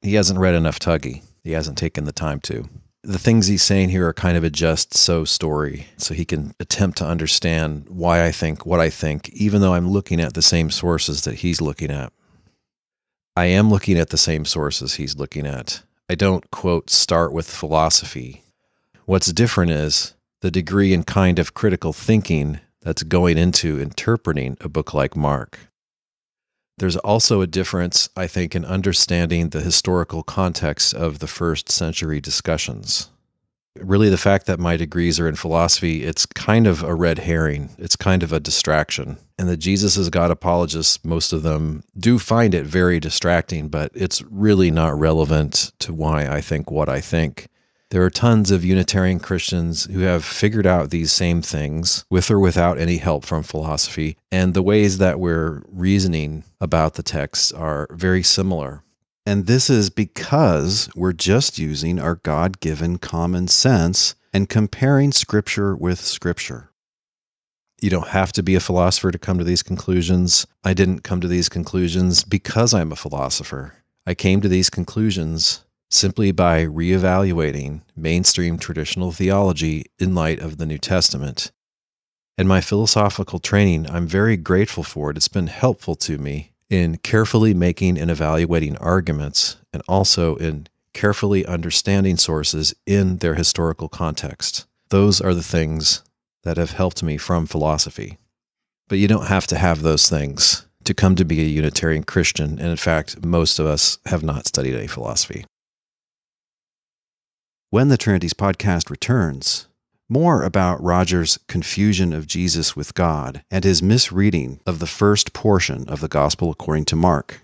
S2: He hasn't read enough Tuggy. He hasn't taken the time to. The things he's saying here are kind of a just so story, so he can attempt to understand why I think what I think, even though I'm looking at the same sources that he's looking at. I am looking at the same sources he's looking at. I don't, quote, start with philosophy. What's different is the degree and kind of critical thinking that's going into interpreting a book like Mark. There's also a difference, I think, in understanding the historical context of the first century discussions. Really, the fact that my degrees are in philosophy, it's kind of a red herring. It's kind of a distraction. And the Jesus is God apologists, most of them do find it very distracting, but it's really not relevant to why I think what I think. There are tons of Unitarian Christians who have figured out these same things with or without any help from philosophy, and the ways that we're reasoning about the texts are very similar. And this is because we're just using our God given common sense and comparing Scripture with Scripture. You don't have to be a philosopher to come to these conclusions. I didn't come to these conclusions because I'm a philosopher. I came to these conclusions simply by reevaluating mainstream traditional theology in light of the New Testament. And my philosophical training, I'm very grateful for it. It's been helpful to me in carefully making and evaluating arguments and also in carefully understanding sources in their historical context. Those are the things that have helped me from philosophy. But you don't have to have those things to come to be a Unitarian Christian. And in fact, most of us have not studied any philosophy. When the Trinities podcast returns, more about Rogers' confusion of Jesus with God and his misreading of the first portion of the Gospel according to Mark.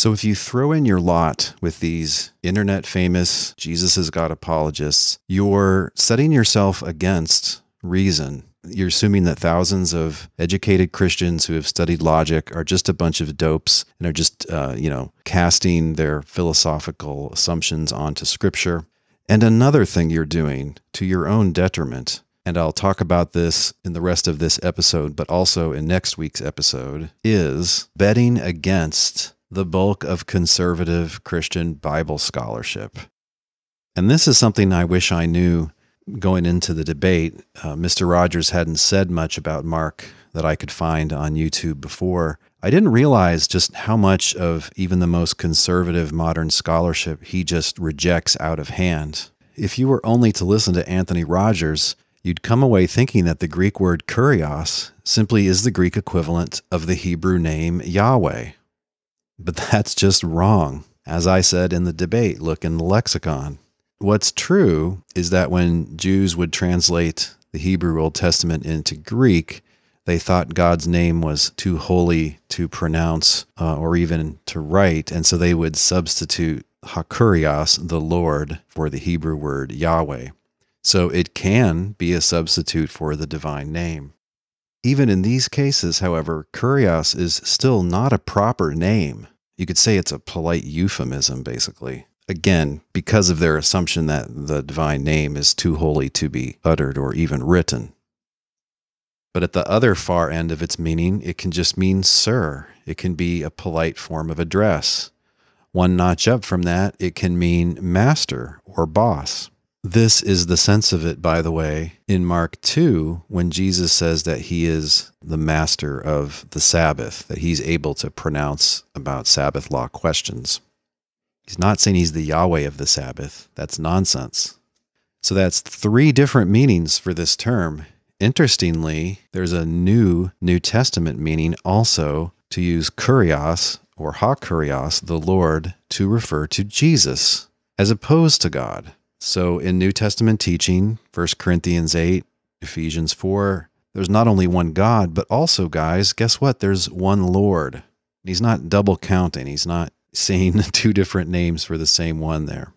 S2: So if you throw in your lot with these internet famous Jesus is God apologists, you're setting yourself against reason. You're assuming that thousands of educated Christians who have studied logic are just a bunch of dopes and are just, uh, you know, casting their philosophical assumptions onto scripture. And another thing you're doing to your own detriment, and I'll talk about this in the rest of this episode, but also in next week's episode, is betting against the bulk of conservative Christian Bible scholarship. And this is something I wish I knew going into the debate. Uh, Mr. Rogers hadn't said much about Mark that I could find on YouTube before. I didn't realize just how much of even the most conservative modern scholarship he just rejects out of hand. If you were only to listen to Anthony Rogers, you'd come away thinking that the Greek word kurios simply is the Greek equivalent of the Hebrew name Yahweh. But that's just wrong. As I said in the debate, look in the lexicon. What's true is that when Jews would translate the Hebrew Old Testament into Greek, they thought God's name was too holy to pronounce uh, or even to write, and so they would substitute Hakurios, the Lord, for the Hebrew word Yahweh. So it can be a substitute for the divine name. Even in these cases, however, kurios is still not a proper name. You could say it's a polite euphemism, basically. Again, because of their assumption that the divine name is too holy to be uttered or even written. But at the other far end of its meaning, it can just mean sir. It can be a polite form of address. One notch up from that, it can mean master or boss. This is the sense of it, by the way, in Mark 2, when Jesus says that he is the master of the Sabbath, that he's able to pronounce about Sabbath law questions. He's not saying he's the Yahweh of the Sabbath. That's nonsense. So that's three different meanings for this term. Interestingly, there's a new New Testament meaning also to use kurios or ha kurios, the Lord, to refer to Jesus as opposed to God. So in New Testament teaching, 1 Corinthians 8, Ephesians 4, there's not only one God, but also, guys, guess what? There's one Lord. He's not double counting, he's not saying two different names for the same one there.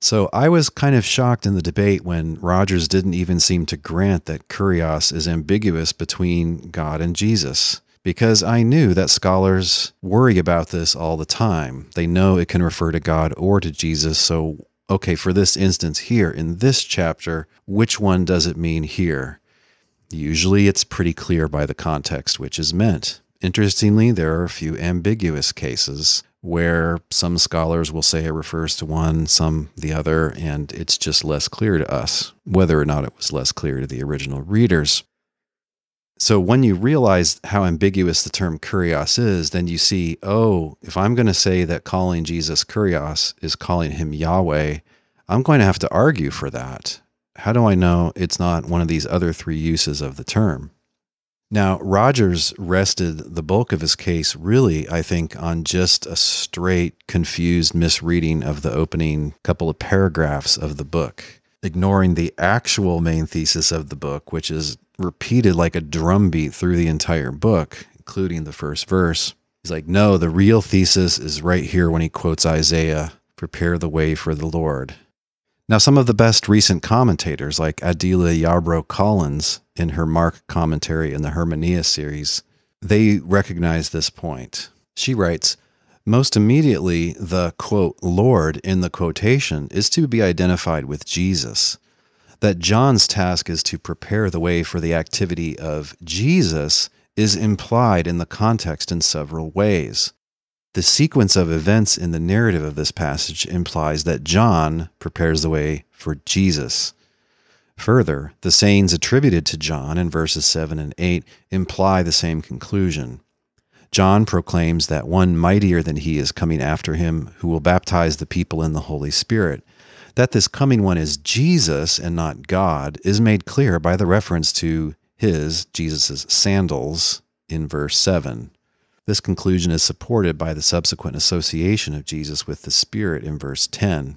S2: So I was kind of shocked in the debate when Rogers didn't even seem to grant that kurios is ambiguous between God and Jesus, because I knew that scholars worry about this all the time. They know it can refer to God or to Jesus, so okay, for this instance here in this chapter, which one does it mean here? Usually it's pretty clear by the context which is meant. Interestingly, there are a few ambiguous cases where some scholars will say it refers to one, some the other, and it's just less clear to us, whether or not it was less clear to the original readers. So when you realize how ambiguous the term kurios is, then you see, oh, if I'm going to say that calling Jesus kurios is calling him Yahweh, I'm going to have to argue for that. How do I know it's not one of these other three uses of the term? Now, Rogers rested the bulk of his case really, I think, on just a straight, confused misreading of the opening couple of paragraphs of the book, ignoring the actual main thesis of the book, which is repeated like a drumbeat through the entire book, including the first verse. He's like, no, the real thesis is right here when he quotes Isaiah prepare the way for the Lord. Now, some of the best recent commentators, like Adela Yarbro Collins in her Mark commentary in the Hermeneia series, they recognize this point. She writes, most immediately, the quote, Lord in the quotation is to be identified with Jesus that John's task is to prepare the way for the activity of Jesus is implied in the context in several ways. The sequence of events in the narrative of this passage implies that John prepares the way for Jesus. Further, the sayings attributed to John in verses 7 and 8 imply the same conclusion. John proclaims that one mightier than he is coming after him who will baptize the people in the Holy Spirit that this coming one is Jesus and not God is made clear by the reference to his, Jesus' sandals, in verse 7. This conclusion is supported by the subsequent association of Jesus with the Spirit in verse 10.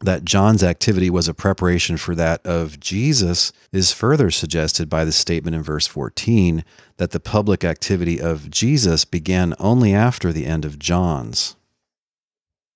S2: That John's activity was a preparation for that of Jesus is further suggested by the statement in verse 14 that the public activity of Jesus began only after the end of John's.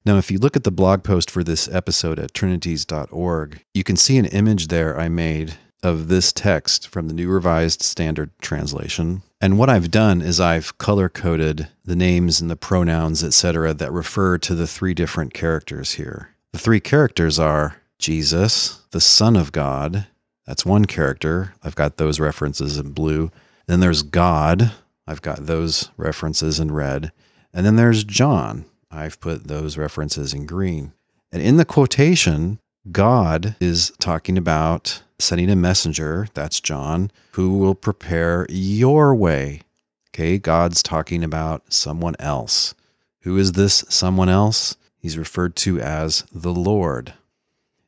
S2: Now, if you look at the blog post for this episode at trinities.org, you can see an image there I made of this text from the New Revised Standard Translation. And what I've done is I've color coded the names and the pronouns, etc., that refer to the three different characters here. The three characters are Jesus, the Son of God. That's one character. I've got those references in blue. Then there's God. I've got those references in red. And then there's John. I've put those references in green. And in the quotation, God is talking about sending a messenger, that's John, who will prepare your way. Okay, God's talking about someone else. Who is this someone else? He's referred to as the Lord.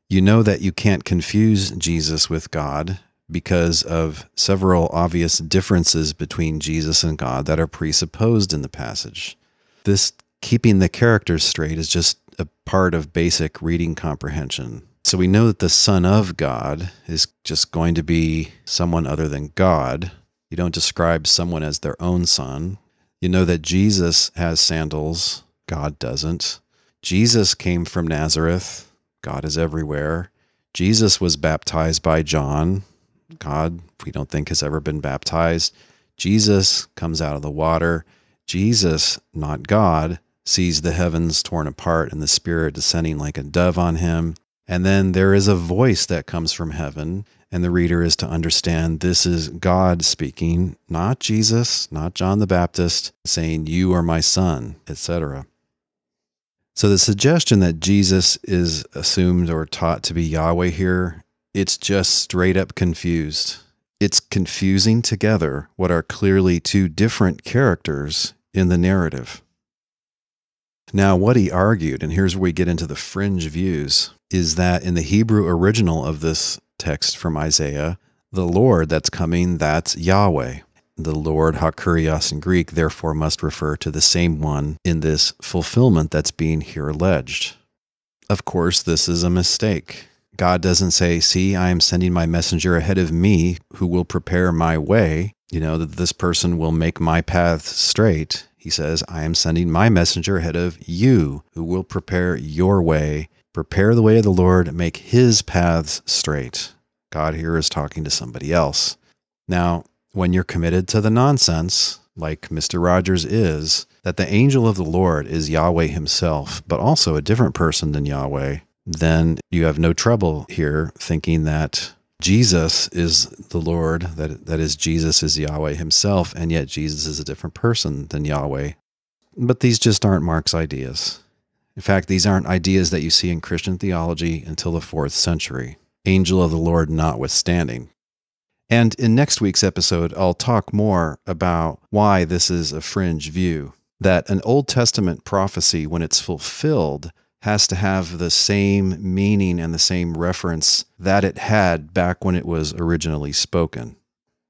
S2: You know that you can't confuse Jesus with God because of several obvious differences between Jesus and God that are presupposed in the passage. This keeping the characters straight is just a part of basic reading comprehension. So we know that the Son of God is just going to be someone other than God. You don't describe someone as their own son. You know that Jesus has sandals, God doesn't. Jesus came from Nazareth. God is everywhere. Jesus was baptized by John. God, we don't think, has ever been baptized. Jesus comes out of the water. Jesus, not God, sees the heavens torn apart and the Spirit descending like a dove on him. And then there is a voice that comes from heaven, and the reader is to understand this is God speaking, not Jesus, not John the Baptist, saying, You are my son, etc. So the suggestion that Jesus is assumed or taught to be Yahweh here, it's just straight up confused. It's confusing together what are clearly two different characters in the narrative. Now, what he argued, and here's where we get into the fringe views, is that in the Hebrew original of this text from Isaiah, the Lord that's coming, that's Yahweh. The Lord Hakurios in Greek therefore must refer to the same one in this fulfillment that's being here alleged. Of course, this is a mistake. God doesn't say, See, I am sending my messenger ahead of me who will prepare my way, you know, that this person will make my path straight. He says, I am sending my messenger ahead of you who will prepare your way. Prepare the way of the Lord, make his paths straight. God here is talking to somebody else. Now, when you're committed to the nonsense, like Mr. Rogers is, that the angel of the Lord is Yahweh himself, but also a different person than Yahweh, then you have no trouble here thinking that Jesus is the Lord, that, that is, Jesus is Yahweh himself, and yet Jesus is a different person than Yahweh. But these just aren't Mark's ideas. In fact, these aren't ideas that you see in Christian theology until the fourth century, angel of the Lord notwithstanding. And in next week's episode, I'll talk more about why this is a fringe view. That an Old Testament prophecy, when it's fulfilled, has to have the same meaning and the same reference that it had back when it was originally spoken.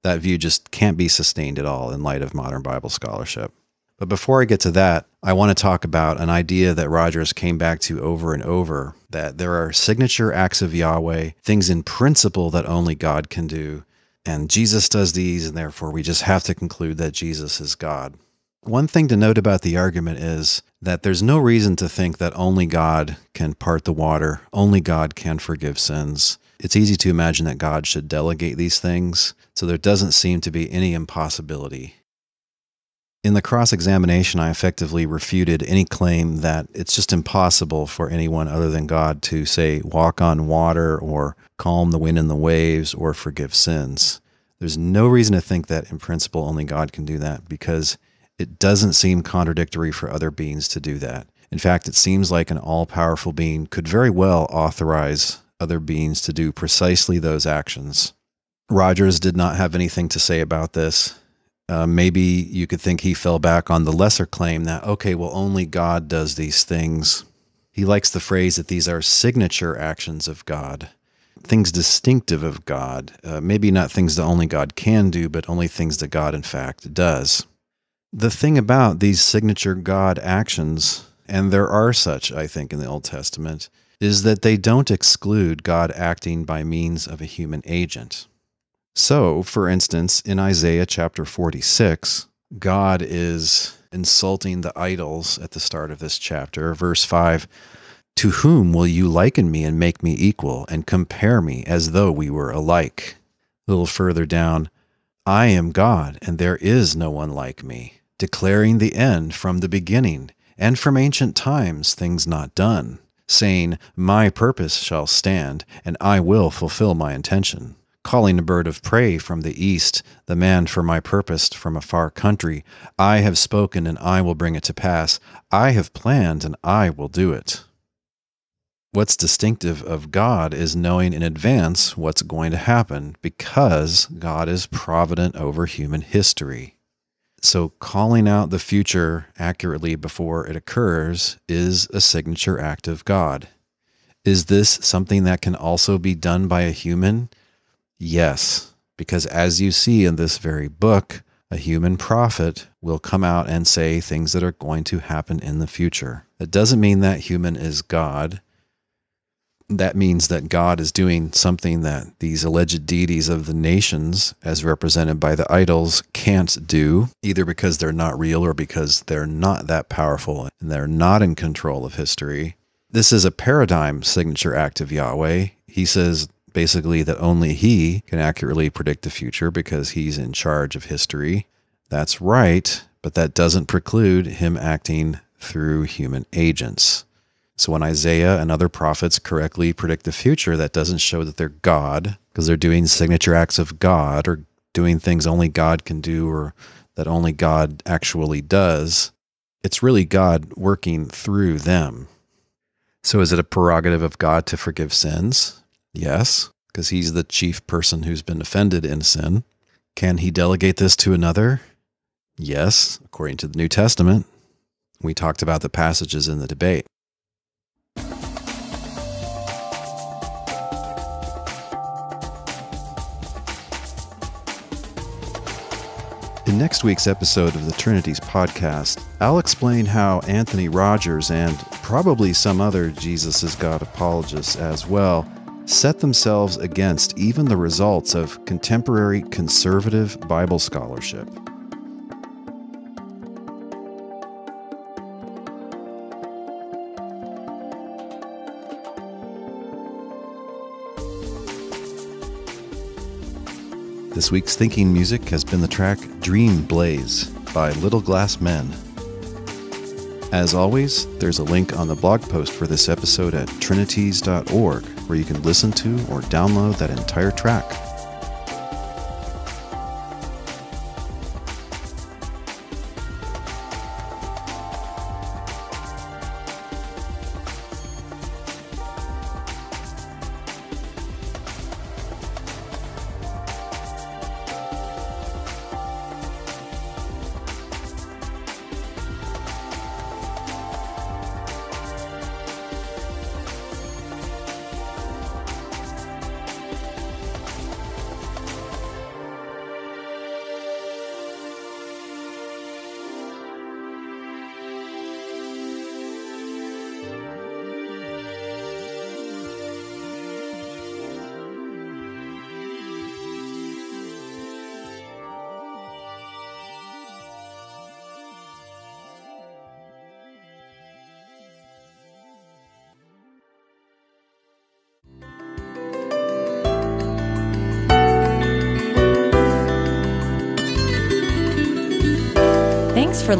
S2: That view just can't be sustained at all in light of modern Bible scholarship. But before I get to that, I want to talk about an idea that Rogers came back to over and over that there are signature acts of Yahweh, things in principle that only God can do, and Jesus does these, and therefore we just have to conclude that Jesus is God. One thing to note about the argument is that there's no reason to think that only God can part the water, only God can forgive sins. It's easy to imagine that God should delegate these things, so there doesn't seem to be any impossibility. In the cross examination, I effectively refuted any claim that it's just impossible for anyone other than God to, say, walk on water or calm the wind and the waves or forgive sins. There's no reason to think that in principle only God can do that because it doesn't seem contradictory for other beings to do that. In fact, it seems like an all powerful being could very well authorize other beings to do precisely those actions. Rogers did not have anything to say about this. Uh, maybe you could think he fell back on the lesser claim that, okay, well, only God does these things. He likes the phrase that these are signature actions of God, things distinctive of God. Uh, maybe not things that only God can do, but only things that God, in fact, does. The thing about these signature God actions, and there are such, I think, in the Old Testament, is that they don't exclude God acting by means of a human agent. So, for instance, in Isaiah chapter 46, God is insulting the idols at the start of this chapter. Verse 5 To whom will you liken me and make me equal, and compare me as though we were alike? A little further down, I am God, and there is no one like me, declaring the end from the beginning, and from ancient times things not done, saying, My purpose shall stand, and I will fulfill my intention calling a bird of prey from the east, the man for my purpose from a far country. I have spoken, and I will bring it to pass. I have planned, and I will do it. What's distinctive of God is knowing in advance what's going to happen because God is provident over human history. So, calling out the future accurately before it occurs is a signature act of God. Is this something that can also be done by a human? Yes, because as you see in this very book, a human prophet will come out and say things that are going to happen in the future. That doesn't mean that human is God. That means that God is doing something that these alleged deities of the nations, as represented by the idols, can't do, either because they're not real or because they're not that powerful and they're not in control of history. This is a paradigm signature act of Yahweh. He says, basically that only he can accurately predict the future because he's in charge of history. That's right, but that doesn't preclude him acting through human agents. So when Isaiah and other prophets correctly predict the future, that doesn't show that they're God because they're doing signature acts of God or doing things only God can do or that only God actually does. It's really God working through them. So is it a prerogative of God to forgive sins? Yes, because he's the chief person who's been offended in sin. Can he delegate this to another? Yes, according to the New Testament. We talked about the passages in the debate. In next week's episode of the Trinities podcast, I'll explain how Anthony Rogers and probably some other Jesus is God apologists as well set themselves against even the results of contemporary conservative Bible scholarship. This week's thinking music has been the track Dream Blaze by Little Glass Men as always, there's a link on the blog post for this episode at trinities.org where you can listen to or download that entire track.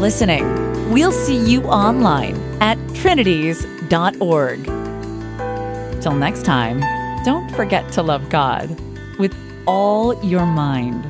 S1: Listening. We'll see you online at trinities.org. Till next time, don't forget to love God with all your mind